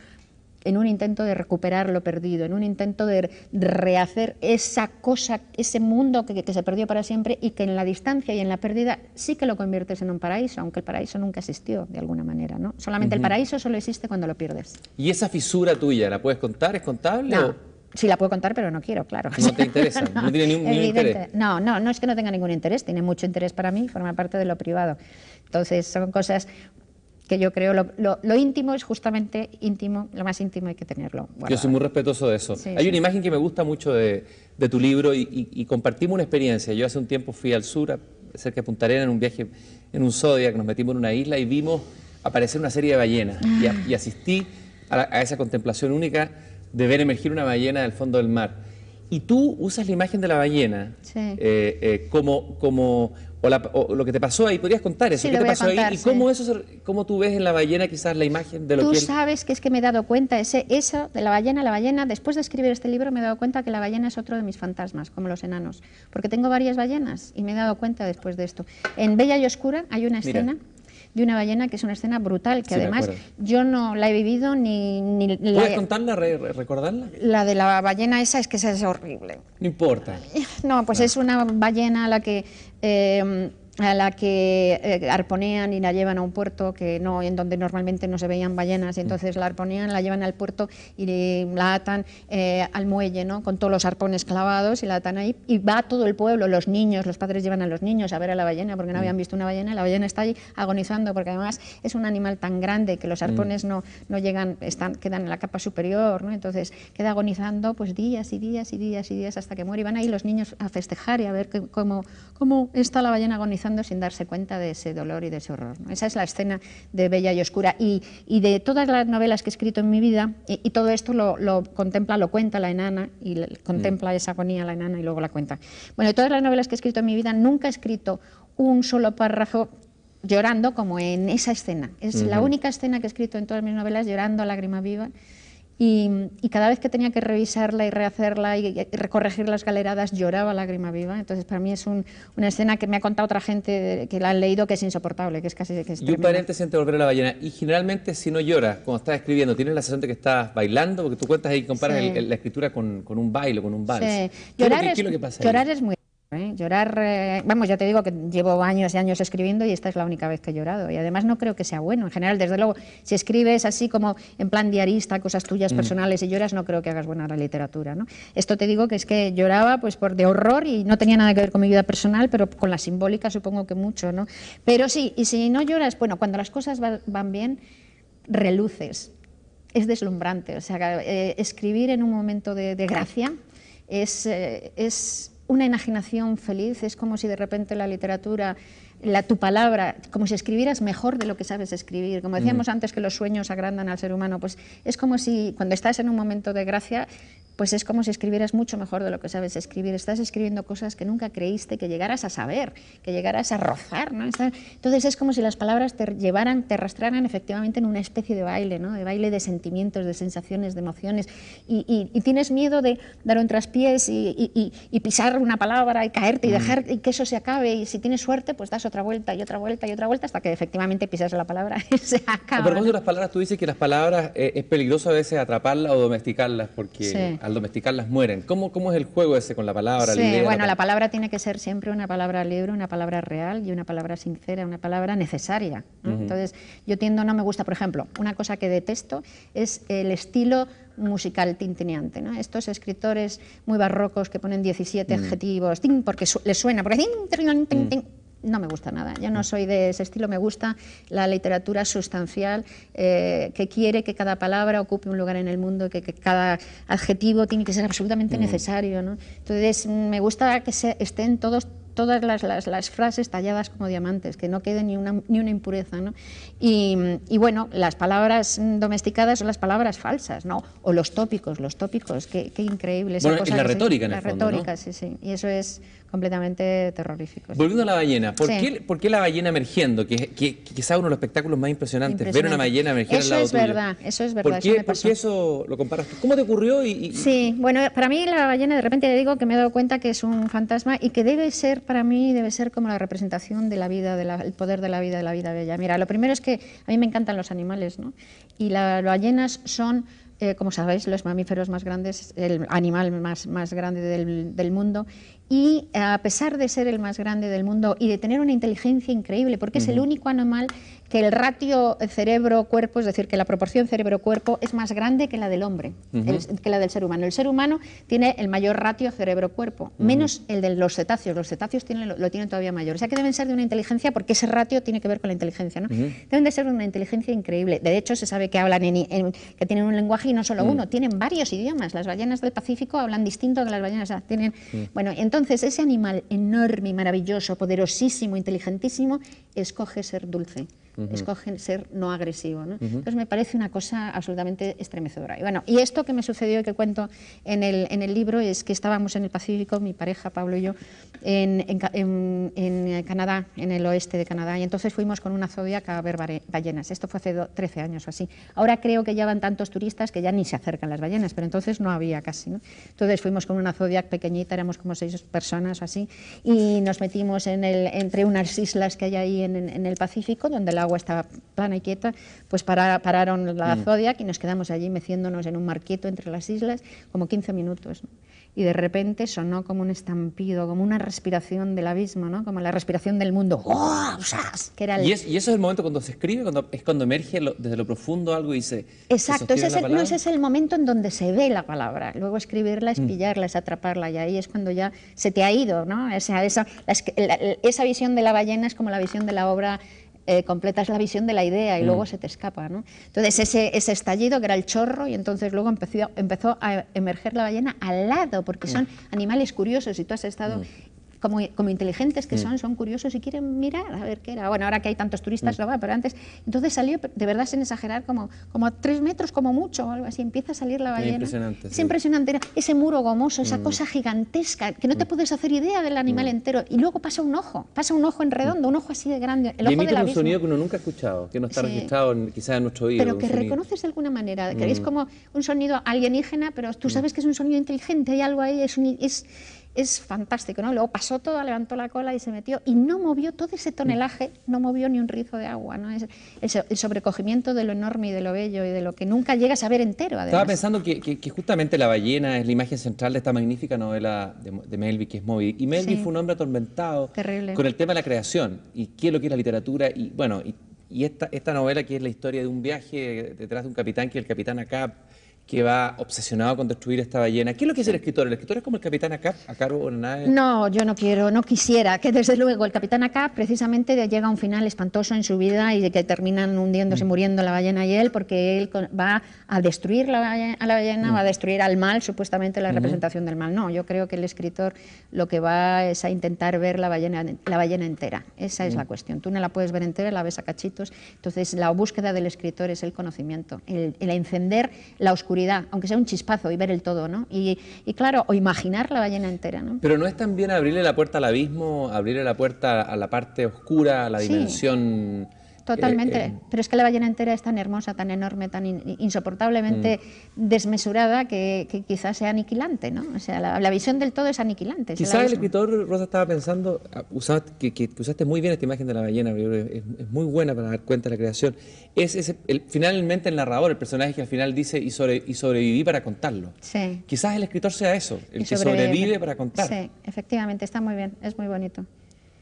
Speaker 2: en un intento de recuperar lo perdido, en un intento de rehacer esa cosa, ese mundo que, se perdió para siempre y que en la distancia y en la pérdida sí que lo conviertes en un paraíso, aunque el paraíso nunca existió de alguna manera. ¿no? Solamente el paraíso solo existe cuando lo pierdes.
Speaker 1: ¿Y esa fisura tuya la puedes contar? ¿Es contable?
Speaker 2: No. Sí, la puedo contar, pero no quiero, claro.
Speaker 1: ¿No te interesa? ¿No, tiene ningún, interés?
Speaker 2: No, no, no es que no tenga ningún interés, tiene mucho interés para mí, forma parte de lo privado. Entonces, son cosas que yo creo lo, lo, íntimo es justamente íntimo, lo más íntimo hay que tenerlo.
Speaker 1: Yo soy muy respetuoso de eso. hay una imagen que me gusta mucho de, de tu libro y, compartimos una experiencia. Yo hace un tiempo fui al sur, cerca de Punta Arenas, en un viaje en un Zodiac, nos metimos en una isla y vimos aparecer una serie de ballenas y, asistí a, esa contemplación única de ver emergir una ballena del fondo del mar. Y tú usas la imagen de la ballena eh, eh, como, como o, lo que te pasó ahí, podrías contar eso, ¿qué te pasó ahí? ¿Y cómo, eso, cómo tú ves en la ballena quizás la imagen de lo
Speaker 2: tú
Speaker 1: que...
Speaker 2: Tú sabes que es que me he dado cuenta, ese, eso de la ballena, la ballena, después de escribir este libro me he dado cuenta que la ballena es otro de mis fantasmas, como los enanos, porque tengo varias ballenas y me he dado cuenta después de esto. En Bella y Oscura hay una escena de una ballena que es una escena brutal, que además yo no la he vivido ni... ni
Speaker 1: ¿Puedes contarla, recordarla?
Speaker 2: La de la ballena esa es que esa es horrible.
Speaker 1: No importa.
Speaker 2: No, pues es una ballena a la que... Eh, a la que eh, arponean y la llevan a un puerto que no en donde normalmente no se veían ballenas. Y entonces la arponean la llevan al puerto y la atan eh, al muelle no con todos los arpones clavados y la atan ahí. Y va todo el pueblo los niños los padres llevan a los niños a ver a la ballena porque no habían visto una ballena. La ballena está ahí agonizando porque además es un animal tan grande que los arpones no, no llegan están quedan en la capa superior no entonces queda agonizando pues días y días y días y días hasta que muere. Y van ahí los niños a festejar y a ver cómo, cómo está la ballena agonizando sin darse cuenta de ese dolor y de ese horror. Esa es la escena de Bella y Oscura. Y, de todas las novelas que he escrito en mi vida, y, todo esto lo, contempla, lo cuenta la enana, y contempla esa agonía la enana y luego la cuenta. Bueno, de todas las novelas que he escrito en mi vida, nunca he escrito un solo párrafo llorando como en esa escena. Es la única escena que he escrito en todas mis novelas llorando a lágrima viva. Y, cada vez que tenía que revisarla y rehacerla y, recorregir las galeradas lloraba lágrima viva. Entonces, para mí es una escena que me ha contado otra gente que la han leído que es insoportable, que es casi... Que es
Speaker 1: y un paréntesis antes de volver a la ballena. Y generalmente, si no lloras cuando estás escribiendo, ¿tienes la sensación de que estás bailando? Porque tú cuentas ahí, comparas la escritura con, un baile, con un vals.
Speaker 2: Sí. Llorar, es, lo que pasa llorar es muy ¿eh? Llorar, eh, vamos, ya te digo que llevo años y años escribiendo y esta es la única vez que he llorado. Y además no creo que sea bueno. En general, desde luego, si escribes así como en plan diarista, cosas tuyas mm. personales y lloras, no creo que hagas buena la literatura. ¿no? Esto te digo que es que lloraba pues por de horror y no tenía nada que ver con mi vida personal, pero con la simbólica supongo que mucho. ¿no? Pero sí, y si no lloras, bueno, cuando las cosas van bien, reluces. Es deslumbrante. O sea, eh, escribir en un momento de, gracia es, es una enajenación feliz, es como si de repente la literatura, la, tu palabra, como si escribieras mejor de lo que sabes escribir. Como decíamos antes que los sueños agrandan al ser humano, pues es como si cuando estás en un momento de gracia pues es como si escribieras mucho mejor de lo que sabes escribir. Estás escribiendo cosas que nunca creíste que llegaras a saber, que llegaras a rozar. ¿no? Entonces es como si las palabras te llevaran, te arrastraran efectivamente en una especie de baile, ¿no? de baile de sentimientos, de sensaciones, de emociones. Y, tienes miedo de dar un traspiés y, y, pisar una palabra y caerte y mm. dejar que eso se acabe. Y si tienes suerte, pues das otra vuelta y otra vuelta y otra vuelta hasta que efectivamente pisas la palabra y se acaba.
Speaker 1: Pero de las palabras, tú dices que las palabras eh, es peligroso a veces atraparlas o domesticarlas porque al domesticarlas mueren. ¿Cómo, ¿Cómo es el juego ese con la palabra?
Speaker 2: Sí, bueno, la, palabra tiene que ser siempre una palabra libre, una palabra real y una palabra sincera, una palabra necesaria. Entonces, yo tiendo, no me gusta, por ejemplo, una cosa que detesto es el estilo musical tintineante. ¿no? Estos escritores muy barrocos que ponen 17 mm. adjetivos, porque les suena, porque no me gusta nada. Yo no soy de ese estilo, me gusta la literatura sustancial eh, que quiere que cada palabra ocupe un lugar en el mundo, que, que cada adjetivo tiene que ser absolutamente mm. necesario. ¿no? Entonces, me gusta que se, estén todos todas las, las, frases talladas como diamantes, que no quede ni una, ni una impureza. ¿no? Y, y, bueno, las palabras domesticadas son las palabras falsas, ¿no? o los tópicos, los tópicos, qué, qué increíble.
Speaker 1: Bueno, y la retórica, en
Speaker 2: el La retórica, sí, sí. Y eso es completamente terrorífico.
Speaker 1: Volviendo a la ballena, ¿por, qué, ¿por qué, la ballena emergiendo? Que, que, quizá uno de los espectáculos más impresionantes, ver una ballena emerger al lado
Speaker 2: es Verdad, eso es verdad,
Speaker 1: ¿Por qué eso, eso lo comparas ¿Cómo te ocurrió? Y,
Speaker 2: Sí, bueno, para mí la ballena, de repente le digo que me he dado cuenta que es un fantasma y que debe ser, para mí, debe ser como la representación de la vida, del poder de la vida, de la vida bella. Mira, lo primero es que a mí me encantan los animales, ¿no? Y las ballenas son eh, como sabéis, los mamíferos más grandes, el animal más, más grande del, del, mundo, y a pesar de ser el más grande del mundo y de tener una inteligencia increíble, porque es el único animal que el ratio cerebro-cuerpo, es decir, que la proporción cerebro-cuerpo es más grande que la del hombre, que la del ser humano. El ser humano tiene el mayor ratio cerebro-cuerpo, menos el de los cetáceos. Los cetáceos tienen, lo, tienen todavía mayor. O sea que deben ser de una inteligencia, porque ese ratio tiene que ver con la inteligencia. ¿no? Deben de ser de una inteligencia increíble. De hecho, se sabe que hablan en, que tienen un lenguaje y no solo uno, tienen varios idiomas. Las ballenas del Pacífico hablan distinto de las ballenas. tienen, bueno, entonces ese animal enorme, maravilloso, poderosísimo, inteligentísimo, escoge ser dulce escogen ser no agresivo. ¿no? Entonces me parece una cosa absolutamente estremecedora. Y bueno, y esto que me sucedió y que cuento en el, en el libro es que estábamos en el Pacífico, mi pareja Pablo y yo, en, en, en, Canadá, en el oeste de Canadá, y entonces fuimos con una Zodiac a ver ballenas. Esto fue hace 13 años o así. Ahora creo que ya van tantos turistas que ya ni se acercan las ballenas, pero entonces no había casi. ¿no? Entonces fuimos con una Zodiac pequeñita, éramos como seis personas o así, y nos metimos en el, entre unas islas que hay ahí en, en el Pacífico, donde el agua estaba plana y quieta, pues pararon la mm. Zodiac y nos quedamos allí meciéndonos en un marquito entre las islas como 15 minutos. Y de repente sonó como un estampido, como una respiración del abismo, ¿no? como la respiración del mundo.
Speaker 1: Que era ¿Y, eso es el momento cuando se escribe, cuando, es cuando emerge desde lo profundo algo y se...
Speaker 2: Exacto, ese es, el, no, ese es el momento en donde se ve la palabra. Luego escribirla es mm. pillarla, es atraparla y ahí es cuando ya se te ha ido. ¿no? Esa, esa, esa visión de la ballena es como la visión de la obra eh, completas la visión de la idea y luego mm. se te escapa. ¿no? Entonces ese, ese estallido que era el chorro y entonces luego empezó, empezó a emerger la ballena al lado, porque son mm. animales curiosos y tú has estado mm como, como inteligentes que mm. son, son curiosos y quieren mirar a ver qué era. Bueno, ahora que hay tantos turistas mm. lo va, pero antes, entonces salió, de verdad sin exagerar, como, como a tres metros como mucho o algo así, empieza a salir la ballena.
Speaker 1: Impresionante,
Speaker 2: es impresionante, era ese muro gomoso, esa mm. cosa gigantesca, que no te puedes hacer idea del animal entero. Y luego pasa un ojo, pasa un ojo en redondo, un ojo así de grande. El
Speaker 1: y
Speaker 2: ojo
Speaker 1: emite un sonido que uno nunca ha escuchado, que no está registrado quizás en nuestro oído.
Speaker 2: Pero que reconoces de alguna manera, que es como un sonido alienígena, pero tú sabes que es un sonido inteligente, hay algo ahí, es, un, es es fantástico, ¿no? Luego pasó todo, levantó la cola y se metió y no movió todo ese tonelaje, no movió ni un rizo de agua, ¿no? Es el, sobrecogimiento de lo enorme y de lo bello y de lo que nunca llegas a ver entero. Además.
Speaker 1: Estaba pensando que, justamente la ballena es la imagen central de esta magnífica novela de, Melville, que es Moby. Y Melville fue un hombre atormentado con el tema de la creación y qué es lo que es la literatura y bueno, y, esta, esta novela que es la historia de un viaje detrás de un capitán que el capitán Acap que va obsesionado con destruir esta ballena. ¿Qué es lo que es el escritor? ¿El escritor es como el capitán Acap, a cargo de una nave?
Speaker 2: No, yo no quiero, no quisiera, que desde luego el capitán Acap precisamente llega a un final espantoso en su vida y que terminan hundiéndose, mm. muriendo la ballena y él, porque él va a destruir la ballena, a la ballena, mm. va a destruir al mal, supuestamente la representación del mal. No, yo creo que el escritor lo que va es a intentar ver la ballena, la ballena entera. Esa es la mm. cuestión. Tú no la puedes ver entera, la ves a cachitos. Entonces, la búsqueda del escritor es el conocimiento, el, el encender la oscuridad aunque sea un chispazo y ver el todo, ¿no? Y, claro, o imaginar la ballena entera, ¿no?
Speaker 1: Pero no es también abrirle la puerta al abismo, abrirle la puerta a la parte oscura, a la dimensión
Speaker 2: Totalmente, eh, eh, pero es que la ballena entera es tan hermosa, tan enorme, tan insoportablemente mm. desmesurada que, quizás sea aniquilante, ¿no? O sea, la, visión del todo es aniquilante.
Speaker 1: Quizás el escritor, Rosa, estaba pensando, ah, que, usaste muy bien esta imagen de la ballena, es, muy buena para dar cuenta de la creación. Es, el, finalmente el narrador, el personaje que al final dice y, sobre, y sobreviví para contarlo.
Speaker 2: Sí.
Speaker 1: Quizás el escritor sea eso, el que sobrevive para contar.
Speaker 2: Sí, efectivamente, está muy bien, es muy bonito.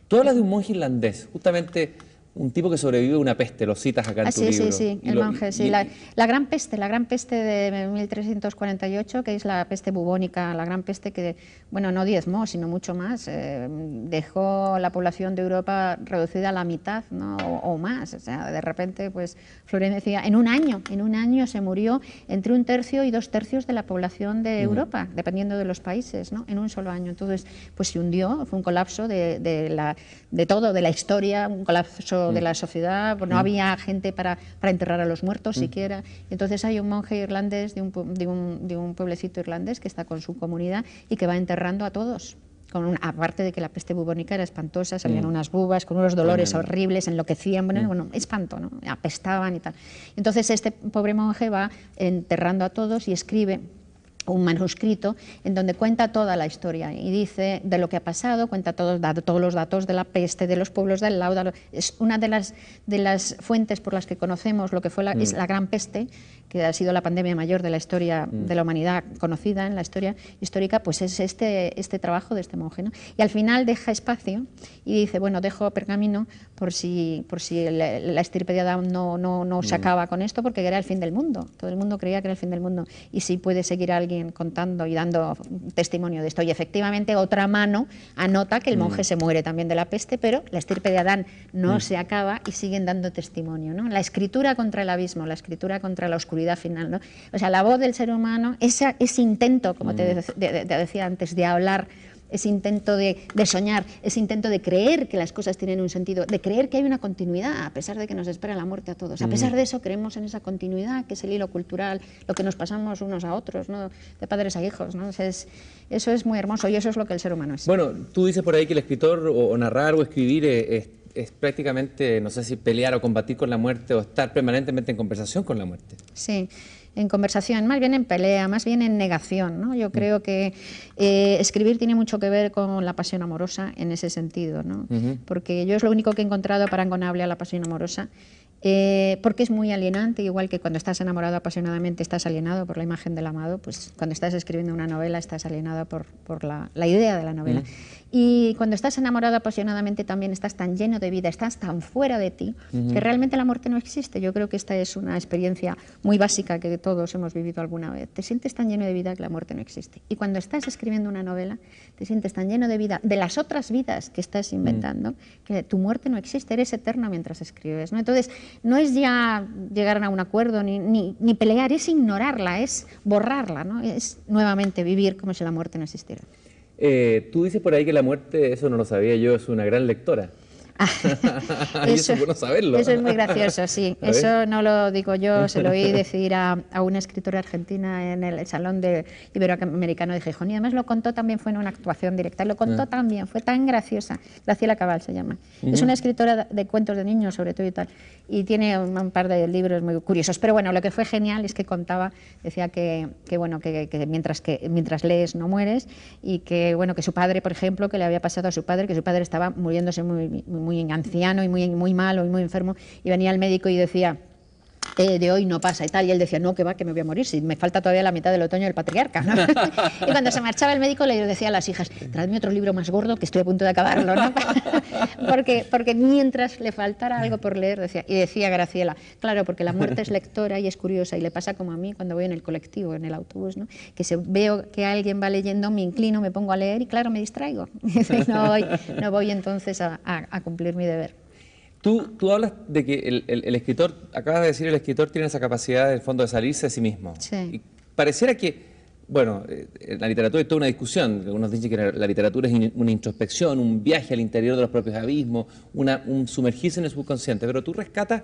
Speaker 1: Tú hablas de un monje irlandés, justamente un tipo que sobrevive a una peste, lo citas acá en ah, tu
Speaker 2: sí,
Speaker 1: libro.
Speaker 2: Sí, sí, el monje, sí. La, gran peste, la gran peste de 1348, que es la peste bubónica, la gran peste que, bueno, no diezmó, sino mucho más, eh, dejó la población de Europa reducida a la mitad, ¿no? O, más. O sea, de repente, pues, Florencia decía, en un año, en un año se murió entre un tercio y dos tercios de la población de Europa, dependiendo de los países, ¿no? En un solo año. Entonces, pues se hundió, fue un colapso de, de, la, de todo, de la historia, un colapso de mm. la sociedad, pues no mm. había gente para, para, enterrar a los muertos mm. siquiera. Entonces hay un monje irlandés de un, de, un, de un, pueblecito irlandés que está con su comunidad y que va enterrando a todos. Con aparte de que la peste bubónica era espantosa, salían unas bubas con unos dolores horribles, enloquecían, bueno, bueno, espanto, ¿no? apestaban y tal. Entonces este pobre monje va enterrando a todos y escribe un manuscrito en donde cuenta toda la historia y dice de lo que ha pasado, cuenta todos, todos los datos de la peste, de los pueblos del Lauda. Es una de las, de las fuentes por las que conocemos lo que fue la, es mm. la gran peste, que ha sido la pandemia mayor de la historia mm. de la humanidad conocida en la historia histórica, pues es este, este trabajo de este monje. Y al final deja espacio y dice, bueno, dejo pergamino por si, por si la, estirpe de Adán no, no, no se mm. acaba con esto, porque era el fin del mundo. Todo el mundo creía que era el fin del mundo. Y si puede seguir alguien contando y dando testimonio de esto. Y efectivamente otra mano anota que el monje mm. se muere también de la peste, pero la estirpe de Adán no se acaba y siguen dando testimonio. ¿no? La escritura contra el abismo, la escritura contra la oscuridad final. ¿no? O sea, la voz del ser humano, ese, ese intento, como te, mm. decía antes, de hablar ese intento de, soñar, ese intento de creer que las cosas tienen un sentido, de creer que hay una continuidad, a pesar de que nos espera la muerte a todos. A pesar mm. de eso, creemos en esa continuidad, que es el hilo cultural, lo que nos pasamos unos a otros, ¿no? de padres a hijos. ¿no? es, eso es muy hermoso y eso es lo que el ser humano es.
Speaker 1: Bueno, tú dices por ahí que el escritor, o, narrar o escribir, es es prácticamente, no sé si pelear o combatir con la muerte o estar permanentemente en conversación con la muerte.
Speaker 2: Sí, en conversación, más bien en pelea, más bien en negación. ¿no? Yo mm. creo que eh, escribir tiene mucho que ver con la pasión amorosa en ese sentido, ¿no? porque yo es lo único que he encontrado parangonable a la pasión amorosa eh, porque es muy alienante, igual que cuando estás enamorado apasionadamente estás alienado por la imagen del amado, pues cuando estás escribiendo una novela estás alienado por, por la, la, idea de la novela. Mm. Y cuando estás enamorado apasionadamente también estás tan lleno de vida, estás tan fuera de ti, que realmente la muerte no existe. Yo creo que esta es una experiencia muy básica que todos hemos vivido alguna vez. Te sientes tan lleno de vida que la muerte no existe. Y cuando estás escribiendo una novela, te sientes tan lleno de vida, de las otras vidas que estás inventando, mm. que tu muerte no existe, eres eterno mientras escribes. ¿no? Entonces, no es ya llegar a un acuerdo ni, ni, pelear, es ignorarla, es borrarla, ¿no? es nuevamente vivir como si la muerte no existiera.
Speaker 1: Eh, tú dices por ahí que la muerte, eso no lo sabía yo, es una gran lectora. eso, es bueno saberlo.
Speaker 2: Eso es muy gracioso, sí. Eso no lo digo yo, se lo oí decir a, una escritora argentina en el Salón de Iberoamericano de Gijón. Y además lo contó también, fue en una actuación directa, lo contó ah. también, fue tan graciosa. Graciela Cabal se llama. Es una escritora de cuentos de niños, sobre todo y tal. Y tiene un, par de libros muy curiosos. Pero bueno, lo que fue genial es que contaba, decía que, bueno, que, mientras, que mientras lees no mueres y que, bueno, que su padre, por ejemplo, que le había pasado a su padre, que su padre estaba muriéndose muy, muy anciano y muy, muy malo y muy enfermo, y venía el médico y decía, eh, de hoy no pasa y tal. Y él decía, no, que va, que me voy a morir, si me falta todavía la mitad del otoño del patriarca. y cuando se marchaba el médico le decía a las hijas, tráeme otro libro más gordo que estoy a punto de acabarlo, ¿no? porque, porque mientras le faltara algo por leer, decía, y decía Graciela, claro, porque la muerte es lectora y es curiosa y le pasa como a mí cuando voy en el colectivo, en el autobús, ¿no? que se, veo que alguien va leyendo, me inclino, me pongo a leer y claro, me distraigo. no, voy, no voy entonces a cumplir mi deber.
Speaker 1: Tú, tú hablas de que el, escritor, acabas de decir, el escritor tiene esa capacidad, del fondo, de salirse de sí mismo.
Speaker 2: Sí.
Speaker 1: Y pareciera que, bueno, en eh, la literatura hay toda una discusión. Algunos dicen que la literatura es una introspección, un viaje al interior de los propios abismos, una, un sumergirse en el subconsciente. Pero tú rescatas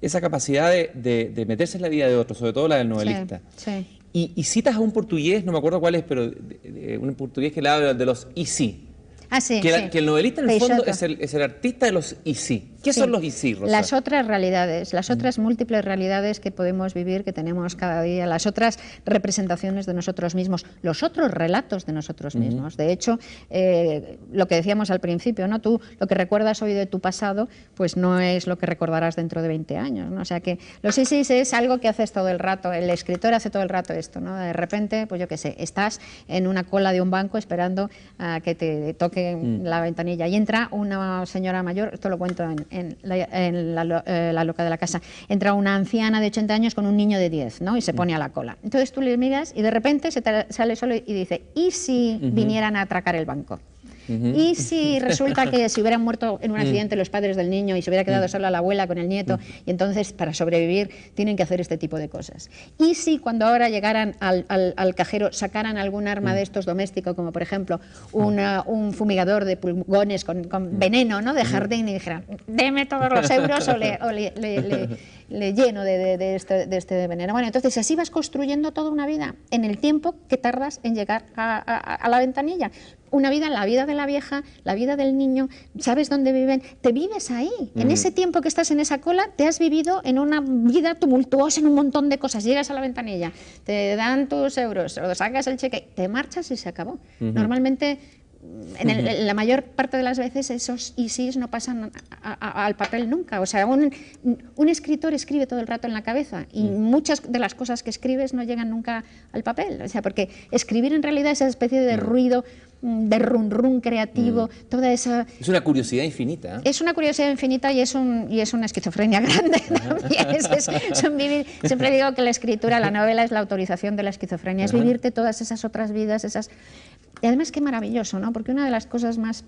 Speaker 1: esa capacidad de, meterse en la vida de otro, sobre todo la del novelista.
Speaker 2: Sí,
Speaker 1: Y, citas a un portugués, no me acuerdo cuál es, pero un portugués que le habla de los y sí.
Speaker 2: Ah, sí,
Speaker 1: que, que, el novelista en el fondo es el, es el, artista de los y sí. ¿Qué son los ICI,
Speaker 2: Las otras realidades, las otras múltiples realidades que podemos vivir, que tenemos cada día, las otras representaciones de nosotros mismos, los otros relatos de nosotros mismos. De hecho, eh, lo que decíamos al principio, ¿no? Tú lo que recuerdas hoy de tu pasado, pues no es lo que recordarás dentro de 20 años. ¿no? O sea que los ICI es algo que haces todo el rato, el escritor hace todo el rato esto, ¿no? De repente, pues yo qué sé, estás en una cola de un banco esperando a que te toque mm. la ventanilla y entra una señora mayor, esto lo cuento en, en, eh, la, loca de la casa, entra una anciana de 80 años con un niño de 10, ¿no? Y se pone a la cola. Entonces tú le miras y de repente se sale solo y dice, ¿y si vinieran a atracar el banco? Y si resulta que si hubieran muerto en un accidente los padres del niño y se hubiera quedado sola la abuela con el nieto, y entonces para sobrevivir tienen que hacer este tipo de cosas. Y si cuando ahora llegaran al, al, cajero sacaran algún arma de estos doméstico, como por ejemplo un fumigador de pulgones con, veneno ¿no? de jardín, y dijeran, deme todos los euros o le, le, lleno de, de, este, de, este, veneno. Bueno, entonces así vas construyendo toda una vida en el tiempo que tardas en llegar a, a la ventanilla una vida, la vida de la vieja, la vida del niño, sabes dónde viven, te vives ahí. En ese tiempo que estás en esa cola, te has vivido en una vida tumultuosa, en un montón de cosas. Llegas a la ventanilla, te dan tus euros, o sacas el cheque, te marchas y se acabó. Normalmente en, la mayor parte de las veces esos ISIS no pasan al papel nunca. O sea, un, un, escritor escribe todo el rato en la cabeza y mm. muchas de las cosas que escribes no llegan nunca al papel. O sea, porque escribir en realidad es esa especie de mm. ruido de run run creativo, mm. toda esa...
Speaker 1: Es una curiosidad infinita.
Speaker 2: Es una curiosidad infinita y es, un, y es una esquizofrenia grande también. siempre digo que la escritura, la novela es la autorización de la esquizofrenia, es vivirte todas esas otras vidas, esas... Y además qué maravilloso, ¿no? Porque una de las cosas más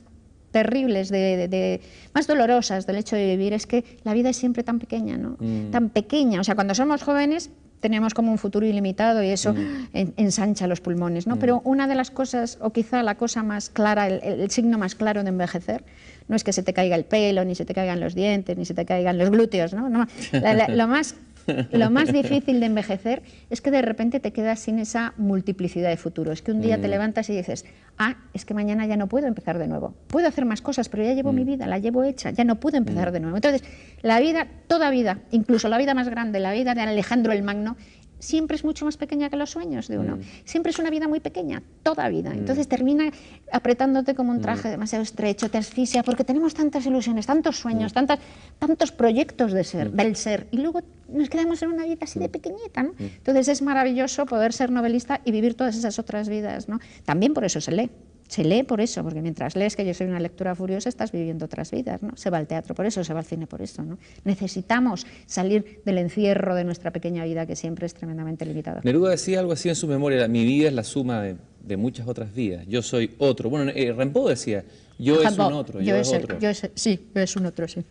Speaker 2: terribles, de, más dolorosas del hecho de vivir es que la vida es siempre tan pequeña, ¿no? Mm. Tan pequeña. O sea, cuando somos jóvenes tenemos como un futuro ilimitado y eso mm. ensancha los pulmones, ¿no? Mm. Pero una de las cosas, o quizá la cosa más clara, el, signo más claro de envejecer, no es que se te caiga el pelo, ni se te caigan los dientes, ni se te caigan los glúteos, ¿no? lo más lo más difícil de envejecer es que de repente te quedas sin esa multiplicidad de futuro. Es que un día te mm. levantas y dices, ah, es que mañana ya no puedo empezar de nuevo. Puedo hacer más cosas, pero ya llevo mi vida, la llevo hecha, ya no puedo empezar de nuevo. Entonces, la vida, toda vida, incluso la vida más grande, la vida de Alejandro el Magno, siempre es mucho más pequeña que los sueños de uno. Mm. Siempre es una vida muy pequeña, toda vida. Mm. Entonces termina apretándote como un traje mm. demasiado estrecho, te asfixia, porque tenemos tantas ilusiones, tantos sueños, tantas, tantos proyectos de ser, del ser, y luego nos quedamos en una vida así de pequeñita. ¿no? Entonces es maravilloso poder ser novelista y vivir todas esas otras vidas. ¿no? También por eso se lee. Se lee por eso, porque mientras lees que yo soy una lectura furiosa, estás viviendo otras vidas, ¿no? Se va al teatro por eso, se va al cine por eso, ¿no? Necesitamos salir del encierro de nuestra pequeña vida, que siempre es tremendamente limitada.
Speaker 1: Neruda decía algo así en su memoria, mi vida es la suma de, muchas otras vidas, yo soy otro. Bueno, eh, decía, yo es un otro, yo, es otro.
Speaker 2: sí, yo es un otro, sí.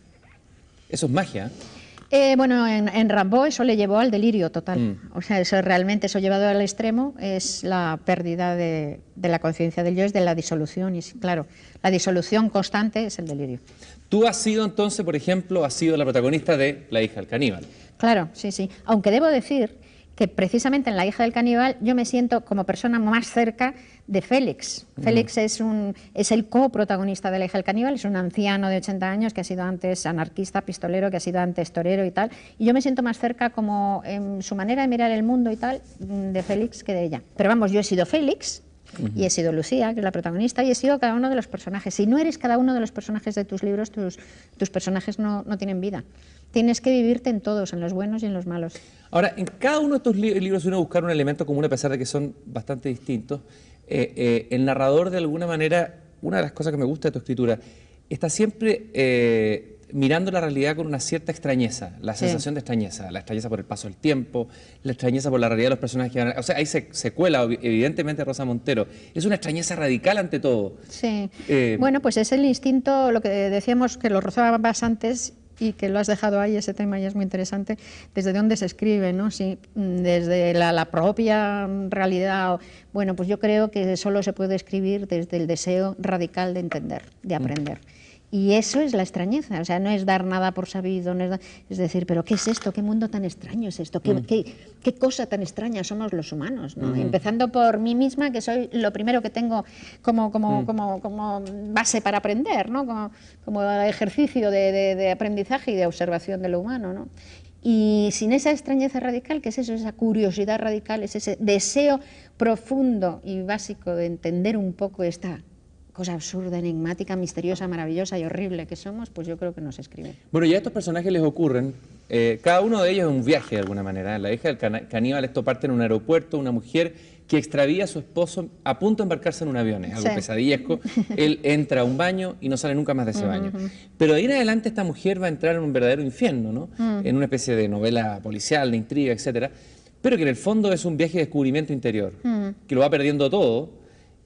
Speaker 1: Eso es magia.
Speaker 2: Eh, bueno, en, en, Rambo eso le llevó al delirio total. Mm. O sea, eso realmente, eso llevado al extremo, es la pérdida de, de la conciencia del yo, es de la disolución. Y claro, la disolución constante es el delirio.
Speaker 1: Tú has sido entonces, por ejemplo, has sido la protagonista de La hija del caníbal.
Speaker 2: Claro, sí, sí. Aunque debo decir que precisamente en La hija del caníbal yo me siento como persona más cerca de Félix. Félix es, un, es el coprotagonista de La hija del caníbal, es un anciano de 80 años que ha sido antes anarquista, pistolero, que ha sido antes torero y tal. Y yo me siento más cerca como en su manera de mirar el mundo y tal de Félix que de ella. Pero vamos, yo he sido Félix, y he sido Lucía, que es la protagonista, y he sido cada uno de los personajes. Si no eres cada uno de los personajes de tus libros, tus, tus personajes no, no, tienen vida. Tienes que vivirte en todos, en los buenos y en los malos.
Speaker 1: Ahora, en cada uno de tus libros uno buscar un elemento común, a pesar de que son bastante distintos. Eh, eh, el narrador, de alguna manera, una de las cosas que me gusta de tu escritura, está siempre eh, mirando la realidad con una cierta extrañeza, la sensación de extrañeza, la extrañeza por el paso del tiempo, la extrañeza por la realidad de los personajes que van O sea, ahí se, se cuela evidentemente Rosa Montero. Es una extrañeza radical ante todo.
Speaker 2: Sí. bueno, pues es el instinto, lo que decíamos que lo rozabas antes, y que lo has dejado ahí, ese tema y es muy interesante, desde dónde se escribe, ¿no? Sí, desde la, propia realidad. Bueno, pues yo creo que solo se puede escribir desde el deseo radical de entender, de aprender. Y eso es la extrañeza, o sea, no es dar nada por sabido, es, decir, pero ¿qué es esto? ¿Qué mundo tan extraño es esto? ¿Qué, mm. qué, cosa tan extraña somos los humanos? ¿no? Empezando por mí misma, que soy lo primero que tengo como, como, mm. como, como base para aprender, ¿no? como, como ejercicio de, de, aprendizaje y de observación de lo humano. ¿no? Y sin esa extrañeza radical, que es eso, esa curiosidad radical, es ese deseo profundo y básico de entender un poco esta cosa absurda, enigmática, misteriosa, maravillosa y horrible que somos, pues yo creo que nos escriben.
Speaker 1: Bueno, ya a estos personajes les ocurren, eh, cada uno de ellos es un viaje de alguna manera. La hija del caníbal, esto parte en un aeropuerto, una mujer que extravía a su esposo a punto de embarcarse en un avión, es algo pesadillesco. Él entra a un baño y no sale nunca más de ese baño. Pero de ahí en adelante esta mujer va a entrar en un verdadero infierno, ¿no? Mm. En una especie de novela policial, de intriga, etcétera. Pero que en el fondo es un viaje de descubrimiento interior, mm. que lo va perdiendo todo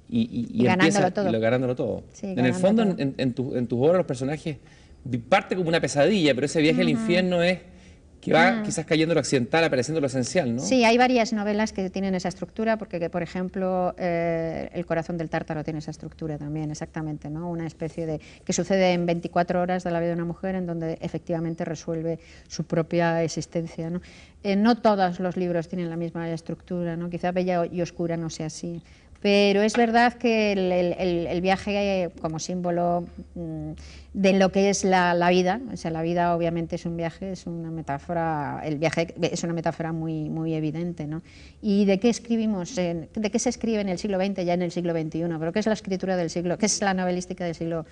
Speaker 1: y,
Speaker 2: ganándolo todo.
Speaker 1: ganándolo todo. en el fondo, En, en, tu, en tus obras, los personajes parte como una pesadilla, pero ese viaje al infierno es que va quizás cayendo lo accidental, apareciendo lo esencial, ¿no?
Speaker 2: Sí, hay varias novelas que tienen esa estructura, porque, por ejemplo, eh, El corazón del tártaro tiene esa estructura también, exactamente, ¿no? Una especie de... que sucede en 24 horas de la vida de una mujer, en donde efectivamente resuelve su propia existencia, ¿no? Eh, no todos los libros tienen la misma estructura, ¿no? Quizá Bella y Oscura no sea así. Pero es verdad que el, viaje como símbolo mm, de lo que es la, vida, o sea, la vida obviamente es un viaje, es una metáfora, el viaje es una metáfora muy, muy evidente, ¿no? ¿Y de qué escribimos, de qué se escribe en el siglo XX, ya en el siglo XXI? ¿Pero qué es la escritura del siglo, qué es la novelística del siglo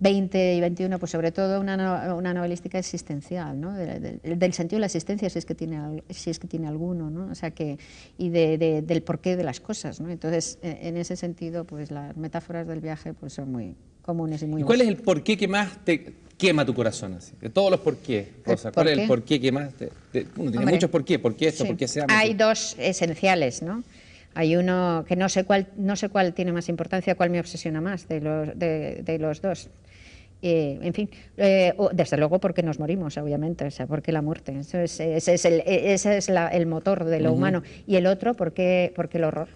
Speaker 2: XX y XXI? Pues sobre todo una, una novelística existencial, ¿no? del sentido de la existencia, si es que tiene, si es que tiene alguno, ¿no? O sea, que, y de, del porqué de las cosas, ¿no? Entonces, en ese sentido, pues las metáforas del viaje pues son muy comunes y muy...
Speaker 1: ¿Y cuál es el porqué que más te quema tu corazón? Así? De todos los porqués, Rosa, ¿cuál es el porqué que más te... uno tiene muchos porqués, ¿por qué esto? ¿Por qué se
Speaker 2: Hay dos esenciales, ¿no? Hay uno que no sé cuál, no sé cuál tiene más importancia, cuál me obsesiona más de los, de, los dos. Eh, en fin, eh, desde luego porque nos morimos, obviamente, o sea, porque la muerte, ese es, ese es, el, ese es el motor de lo humano. Y el otro, porque, porque el horror.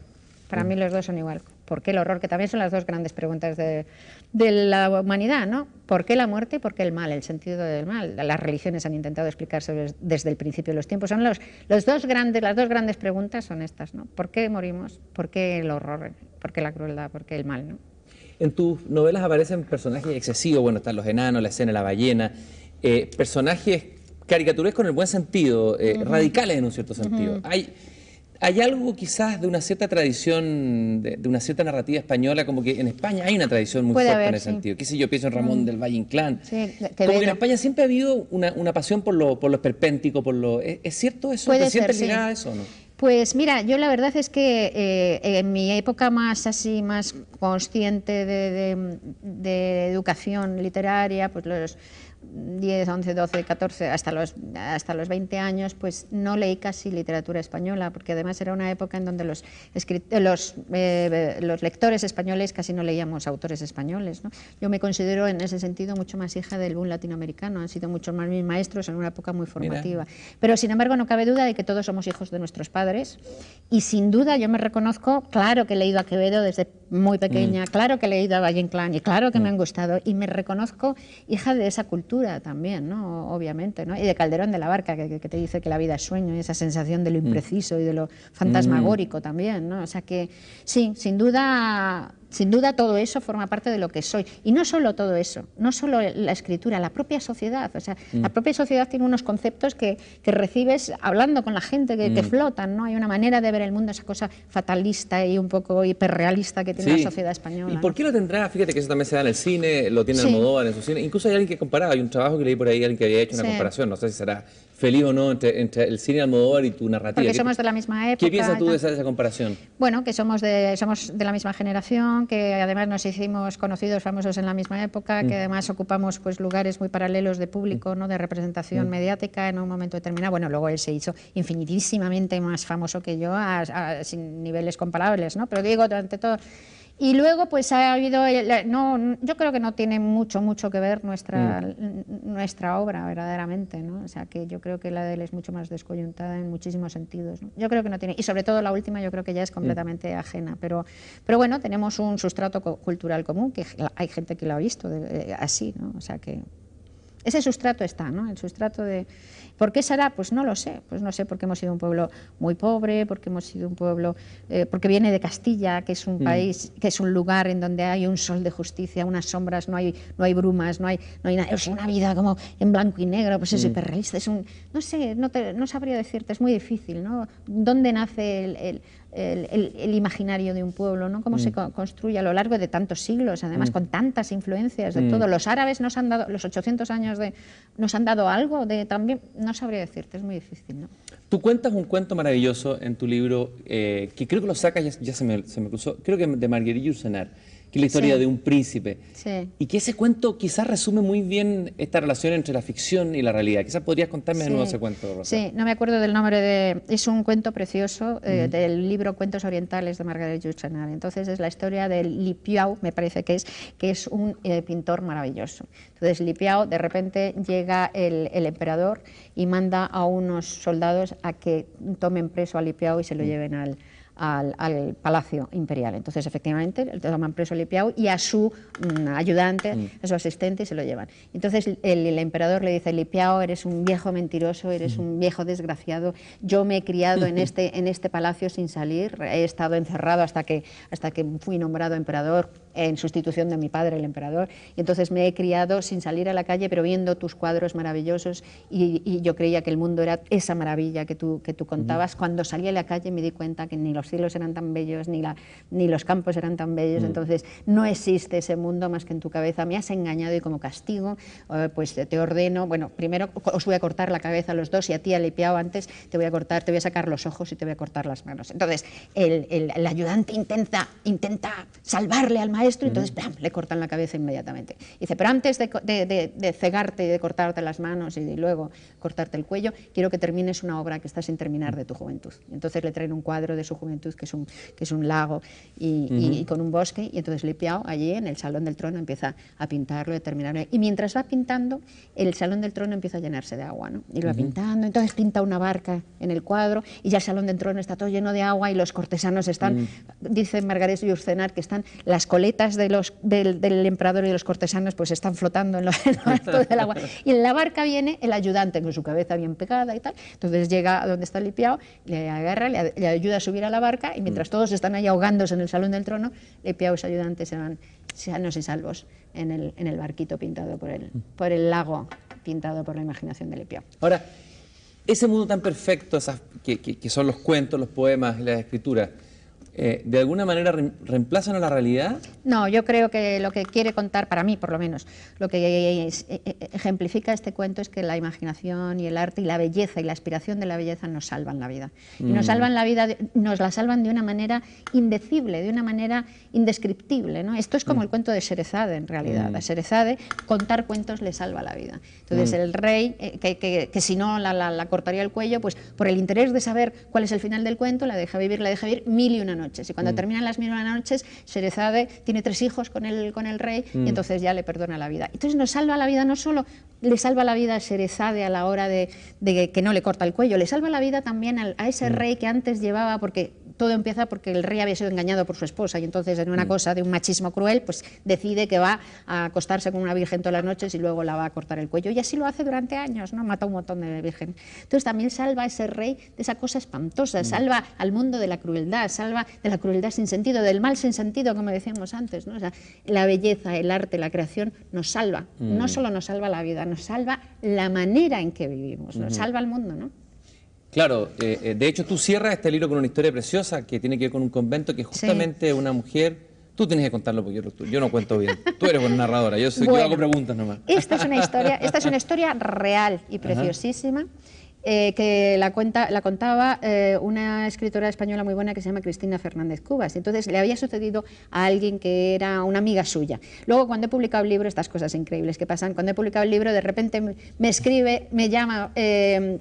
Speaker 2: Para mí los dos son igual. ¿Por qué el horror? Que también son las dos grandes preguntas de, la humanidad, ¿no? ¿Por qué la muerte y por qué el mal? El sentido del mal. Las religiones han intentado explicarse desde el principio de los tiempos. Son los, los dos grandes, las dos grandes preguntas son estas, ¿no? ¿Por qué morimos? ¿Por qué el horror? ¿Por qué la crueldad? ¿Por qué el mal? ¿no?
Speaker 1: En tus novelas aparecen personajes excesivos, bueno, están los enanos, la escena de la ballena, eh, personajes caricaturescos en el buen sentido, eh, radicales en un cierto sentido. Hay hay algo quizás de una cierta tradición, de, una cierta narrativa española, como que en España hay una tradición muy fuerte en ese sentido. ¿Qué sé yo? Pienso en Ramón mm. del Valle Inclán. como que en España siempre ha habido una, pasión por lo, por lo esperpéntico, por lo... ¿Es, cierto eso?
Speaker 2: Puede ¿Te sientes ligada a eso o no? Pues mira, yo la verdad es que eh, en mi época más así, más consciente de, de educación literaria, pues los 10, 11, 12, 14, hasta los, hasta los 20 años, pues no leí casi literatura española, porque además era una época en donde los, los, eh, los lectores españoles casi no leíamos autores españoles. Yo me considero en ese sentido mucho más hija del boom latinoamericano, han sido muchos más mis maestros en una época muy formativa. Pero sin embargo no cabe duda de que todos somos hijos de nuestros padres y sin duda yo me reconozco, claro que he leído a Quevedo desde muy pequeña, mm. claro que he leído a Valle Inclán y claro que me mm. han gustado y me reconozco hija de esa cultura también, ¿no? obviamente, ¿no? y de Calderón de la Barca, que, te dice que la vida es sueño, y esa sensación de lo mm. impreciso y de lo fantasmagórico también. ¿no? O sea que sí, sin duda sin duda todo eso forma parte de lo que soy. Y no solo todo eso, no solo la escritura, la propia sociedad. O sea, la propia sociedad tiene unos conceptos que, que recibes hablando con la gente, que, flotan, ¿no? Hay una manera de ver el mundo, esa cosa fatalista y un poco hiperrealista que tiene la sociedad española.
Speaker 1: ¿Y por qué lo tendrá? Fíjate que eso también se da en el cine, lo tiene Almodóvar en su cine. Incluso hay alguien que comparaba, hay un trabajo que leí por ahí, alguien que había hecho una comparación, no sé si será feliz o no entre, entre el cine Almodóvar y tu narrativa.
Speaker 2: Porque somos de la misma época.
Speaker 1: ¿Qué piensas tú de esa, comparación?
Speaker 2: Bueno, que somos de, somos de la misma generación, que además nos hicimos conocidos, famosos en la misma época, que mm. además ocupamos pues lugares muy paralelos de público, mm. ¿no? de representación mm. mediática en un momento determinado. Bueno, luego él se hizo infinitísimamente más famoso que yo, sin niveles comparables, ¿no? Pero digo, durante todo y luego, pues ha habido, no, yo creo que no tiene mucho, mucho que ver nuestra, mm. nuestra obra, verdaderamente, ¿no? O sea, que yo creo que la de él es mucho más descoyuntada en muchísimos sentidos. Yo creo que no tiene, y sobre todo la última, yo creo que ya es completamente mm. ajena. Pero, pero bueno, tenemos un sustrato cultural común, que hay gente que lo ha visto así, ¿no? O sea, que ese sustrato está, ¿no? El sustrato de ¿Por qué será? Pues no lo sé. Pues no sé, porque hemos sido un pueblo muy pobre, porque hemos sido un pueblo, eh, porque viene de Castilla, que es un mm. país, que es un lugar en donde hay un sol de justicia, unas sombras, no hay, no hay brumas, no hay, no hay nada, es una vida como en blanco y negro, pues es mm. hiperrealista, es un, no sé, no, no sabría decirte, es muy difícil, ¿no? ¿Dónde nace el el, imaginario de un pueblo, ¿no? Cómo se mm. construye a lo largo de tantos siglos, además mm. con tantas influencias de mm. todo. Los árabes nos han dado, los 800 años de, nos han dado algo de también, no sabría decirte, es muy difícil, ¿no?
Speaker 1: Tú cuentas un cuento maravilloso en tu libro, eh, que creo que lo sacas, ya, se, me, se, me, cruzó, creo que de Marguerite Yourcenar que es la historia de un príncipe. Y que ese cuento quizás resume muy bien esta relación entre la ficción y la realidad. Quizás podrías contarme de nuevo ese cuento.
Speaker 2: Sí, no me acuerdo del nombre de... Es un cuento precioso eh, del libro Cuentos Orientales de Margaret Yourcenar. Entonces es la historia de Li Piao, me parece que es, que es un eh, pintor maravilloso. Entonces Li Piao, de repente llega el, el, emperador y manda a unos soldados a que tomen preso a Li Piao y se lo lleven al al, Palacio Imperial. Entonces, efectivamente, le toman preso a Lipiao y a su mm, ayudante, mm. a su asistente, y se lo llevan. Entonces, el, emperador le dice, Lipiao, eres un viejo mentiroso, eres mm. un viejo desgraciado, yo me he criado en este, en este palacio sin salir, he estado encerrado hasta que, hasta que fui nombrado emperador, en sustitución de mi padre, el emperador, y entonces me he criado sin salir a la calle, pero viendo tus cuadros maravillosos, y, yo creía que el mundo era esa maravilla que tú, que tú contabas. Cuando salí a la calle me di cuenta que ni los cielos eran tan bellos, ni, la, ni los campos eran tan bellos, entonces no existe ese mundo más que en tu cabeza, me has engañado y como castigo, eh, pues te ordeno, bueno, primero os voy a cortar la cabeza a los dos, y a ti, alipiado antes, te voy a cortar, te voy a sacar los ojos y te voy a cortar las manos. Entonces, el, el, ayudante intenta, intenta salvarle al maestro, esto, entonces le cortan la cabeza inmediatamente. Dice, pero antes de, cegarte y de cortarte las manos y luego cortarte el cuello, quiero que termines una obra que está sin terminar de tu juventud. Entonces le traen un cuadro de su juventud, que es un, que es un lago y, con un bosque, y entonces Lipiao allí en el Salón del Trono empieza a pintarlo, a terminarlo. Y mientras va pintando, el Salón del Trono empieza a llenarse de agua, ¿no? Y lo va pintando, entonces pinta una barca en el cuadro y ya el Salón del Trono está todo lleno de agua y los cortesanos están, mm. dice Margarés Urcenar, que están las coletas de los, del, emperador y de los cortesanos pues están flotando en lo, alto del agua. Y en la barca viene el ayudante con su cabeza bien pegada y tal. Entonces llega a donde está Lipiao, le agarra, le, ayuda a subir a la barca y mientras todos están ahí ahogándose en el salón del trono, Lipiao y su ayudante se van sanos y salvos en el, en el barquito pintado por el, por el lago, pintado por la imaginación de Lipiao.
Speaker 1: Ahora, ese mundo tan perfecto, que, que, que son los cuentos, los poemas y las escrituras, eh, ¿de alguna manera reemplazan a la realidad?
Speaker 2: No, yo creo que lo que quiere contar, para mí por lo menos, lo que e, e, ejemplifica este cuento es que la imaginación y el arte y la belleza y la aspiración de la belleza nos salvan la vida. Y nos mm. salvan la vida, nos la salvan de una manera indecible, de una manera indescriptible. ¿no? Esto es como mm. el cuento de Sherezade, en realidad. Mm. A Sherezade contar cuentos le salva la vida. Entonces el rey, eh, que, si no la, la, cortaría el cuello, pues por el interés de saber cuál es el final del cuento, la deja vivir, la deja vivir mil y una noches. Y cuando mm. terminan las mil y una noches, Sherezade tiene tres hijos con el, con el rey y mm. entonces ya le perdona la vida. Entonces nos salva la vida no solo le salva la vida a Sherezade a la hora de, que no le corta el cuello, le salva la vida también a, ese mm. rey que antes llevaba, porque todo empieza porque el rey había sido engañado por su esposa y entonces en una cosa de un machismo cruel, pues decide que va a acostarse con una virgen todas las noches y luego la va a cortar el cuello. Y así lo hace durante años, ¿no? Mata un montón de virgen. Entonces también salva a ese rey de esa cosa espantosa, salva al mundo de la crueldad, salva de la crueldad sin sentido, del mal sin sentido, como decíamos antes, ¿no? O sea, la belleza, el arte, la creación nos salva. No solo nos salva la vida, nos salva la manera en que vivimos, nos salva al mundo, ¿no?
Speaker 1: Claro, eh, eh, de hecho tú cierras este libro con una historia preciosa que tiene que ver con un convento que justamente una mujer... Tú tienes que contarlo porque yo, yo no cuento bien. Tú eres buena narradora, yo, soy, yo hago preguntas nomás.
Speaker 2: Esta es una historia, esta es una historia real y preciosísima. Eh, que la, cuenta, la contaba eh, una escritora española muy buena que se llama Cristina Fernández Cubas. Entonces le había sucedido a alguien que era una amiga suya. Luego cuando he publicado el libro, estas cosas increíbles que pasan, cuando he publicado el libro de repente me escribe, me llama eh,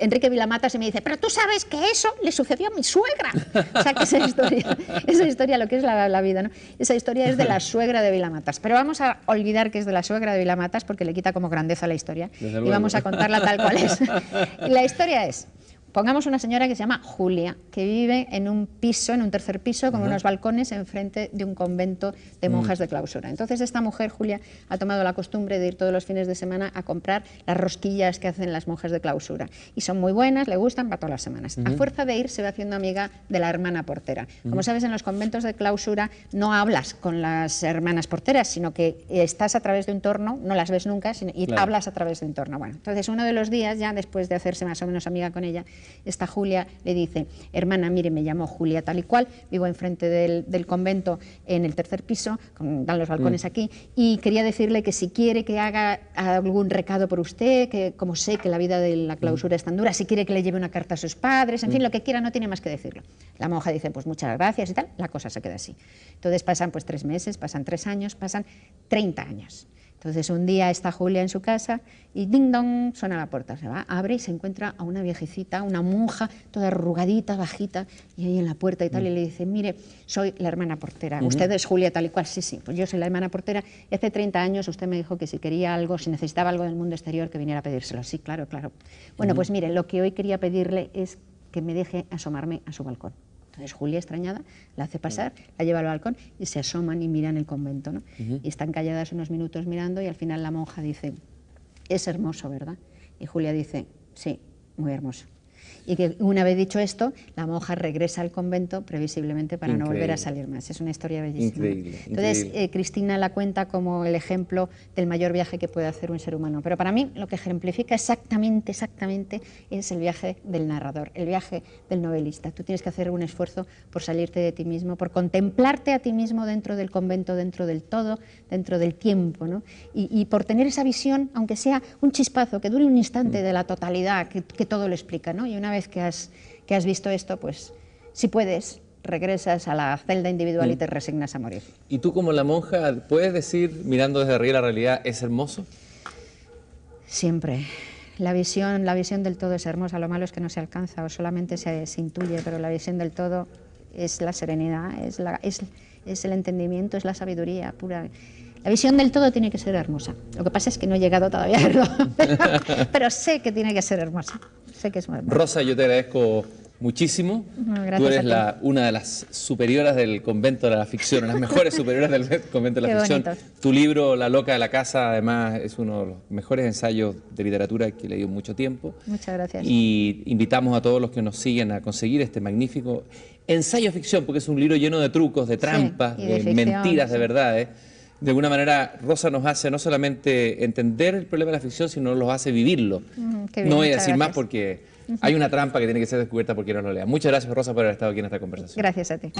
Speaker 2: Enrique Vilamatas y me dice, pero tú sabes que eso le sucedió a mi suegra. O sea que esa historia, esa historia lo que es la, la vida, ¿no? esa historia es de la suegra de Vilamatas. Pero vamos a olvidar que es de la suegra de Vilamatas porque le quita como grandeza la historia y vamos a contarla tal cual es. la historia es, Pongamos una señora que se llama Julia, que vive en un piso, en un tercer piso, con unos balcones enfrente de un convento de mm. monjas de clausura. Entonces esta mujer, Julia, ha tomado la costumbre de ir todos los fines de semana a comprar las rosquillas que hacen las monjas de clausura. Y son muy buenas, le gustan, va todas las semanas. A fuerza de ir se va haciendo amiga de la hermana portera. Como sabes, en los conventos de clausura no hablas con las hermanas porteras, sino que estás a través de un torno, no las ves nunca, y hablas a través de un torno. Bueno, entonces uno de los días, ya después de hacerse más o menos amiga con ella, esta Julia le dice, hermana, mire, me llamo Julia tal y cual, vivo enfrente del, del convento en el tercer piso, dan los balcones mm. aquí, y quería decirle que si quiere que haga algún recado por usted, que como sé que la vida de la clausura es tan dura, si quiere que le lleve una carta a sus padres, en fin, mm. lo que quiera, no tiene más que decirlo. La monja dice, pues muchas gracias y tal, la cosa se queda así. Entonces pasan pues tres meses, pasan tres años, pasan 30 años. Entonces un día está Julia en su casa y ding dong suena la puerta, se va, abre y se encuentra a una viejecita, una monja, toda arrugadita, bajita, y ahí en la puerta y tal, y le dice, mire, soy la hermana portera, usted es Julia tal y cual, sí, sí, pues yo soy la hermana portera, y hace 30 años usted me dijo que si quería algo, si necesitaba algo del mundo exterior, que viniera a pedírselo, sí, claro, claro. Bueno, pues mire, lo que hoy quería pedirle es que me deje asomarme a su balcón. Entonces Julia, extrañada, la hace pasar, la lleva al balcón y se asoman y miran el convento. ¿no? Y están calladas unos minutos mirando y al final la monja dice, es hermoso, ¿verdad? Y Julia dice, sí, muy hermoso y que una vez dicho esto, la monja regresa al convento previsiblemente para no volver a salir más. Es una historia bellísima. Entonces, eh, Cristina la cuenta como el ejemplo del mayor viaje que puede hacer un ser humano. Pero para mí lo que ejemplifica exactamente, exactamente es el viaje del narrador, el viaje del novelista. Tú tienes que hacer un esfuerzo por salirte de ti mismo, por contemplarte a ti mismo dentro del convento, dentro del todo, dentro del tiempo, ¿no? y, por tener esa visión, aunque sea un chispazo, que dure un instante mm. de la totalidad, que, que todo lo explica. ¿no? Y una vez que has, que has visto esto, pues si puedes, regresas a la celda individual y mm. te resignas a morir.
Speaker 1: ¿Y tú como la monja puedes decir, mirando desde arriba la realidad, es hermoso?
Speaker 2: Siempre. La visión, la visión del todo es hermosa, lo malo es que no se alcanza o solamente se, intuye, pero la visión del todo es la serenidad, es, la, es, es el entendimiento, es la sabiduría pura. La visión del todo tiene que ser hermosa. Lo que pasa es que no he llegado todavía a verlo, pero sé que tiene que ser hermosa.
Speaker 1: Rosa, yo te agradezco muchísimo. Tú eres la, una de las superioras del convento de la ficción, las mejores superioras del convento de la ficción. Tu libro, La loca de la casa, además es uno de los mejores ensayos de literatura que he leído mucho tiempo.
Speaker 2: Muchas gracias.
Speaker 1: Y invitamos a todos los que nos siguen a conseguir este magnífico ensayo ficción, porque es un libro lleno de trucos, de trampas, de, mentiras, de verdades. De alguna manera, Rosa nos hace no solamente entender el problema de la ficción, sino nos hace vivirlo. no voy a decir más porque hay una trampa que tiene que ser descubierta por quien no lo lea. Muchas gracias, Rosa, por haber estado aquí en esta conversación.
Speaker 2: Gracias a ti.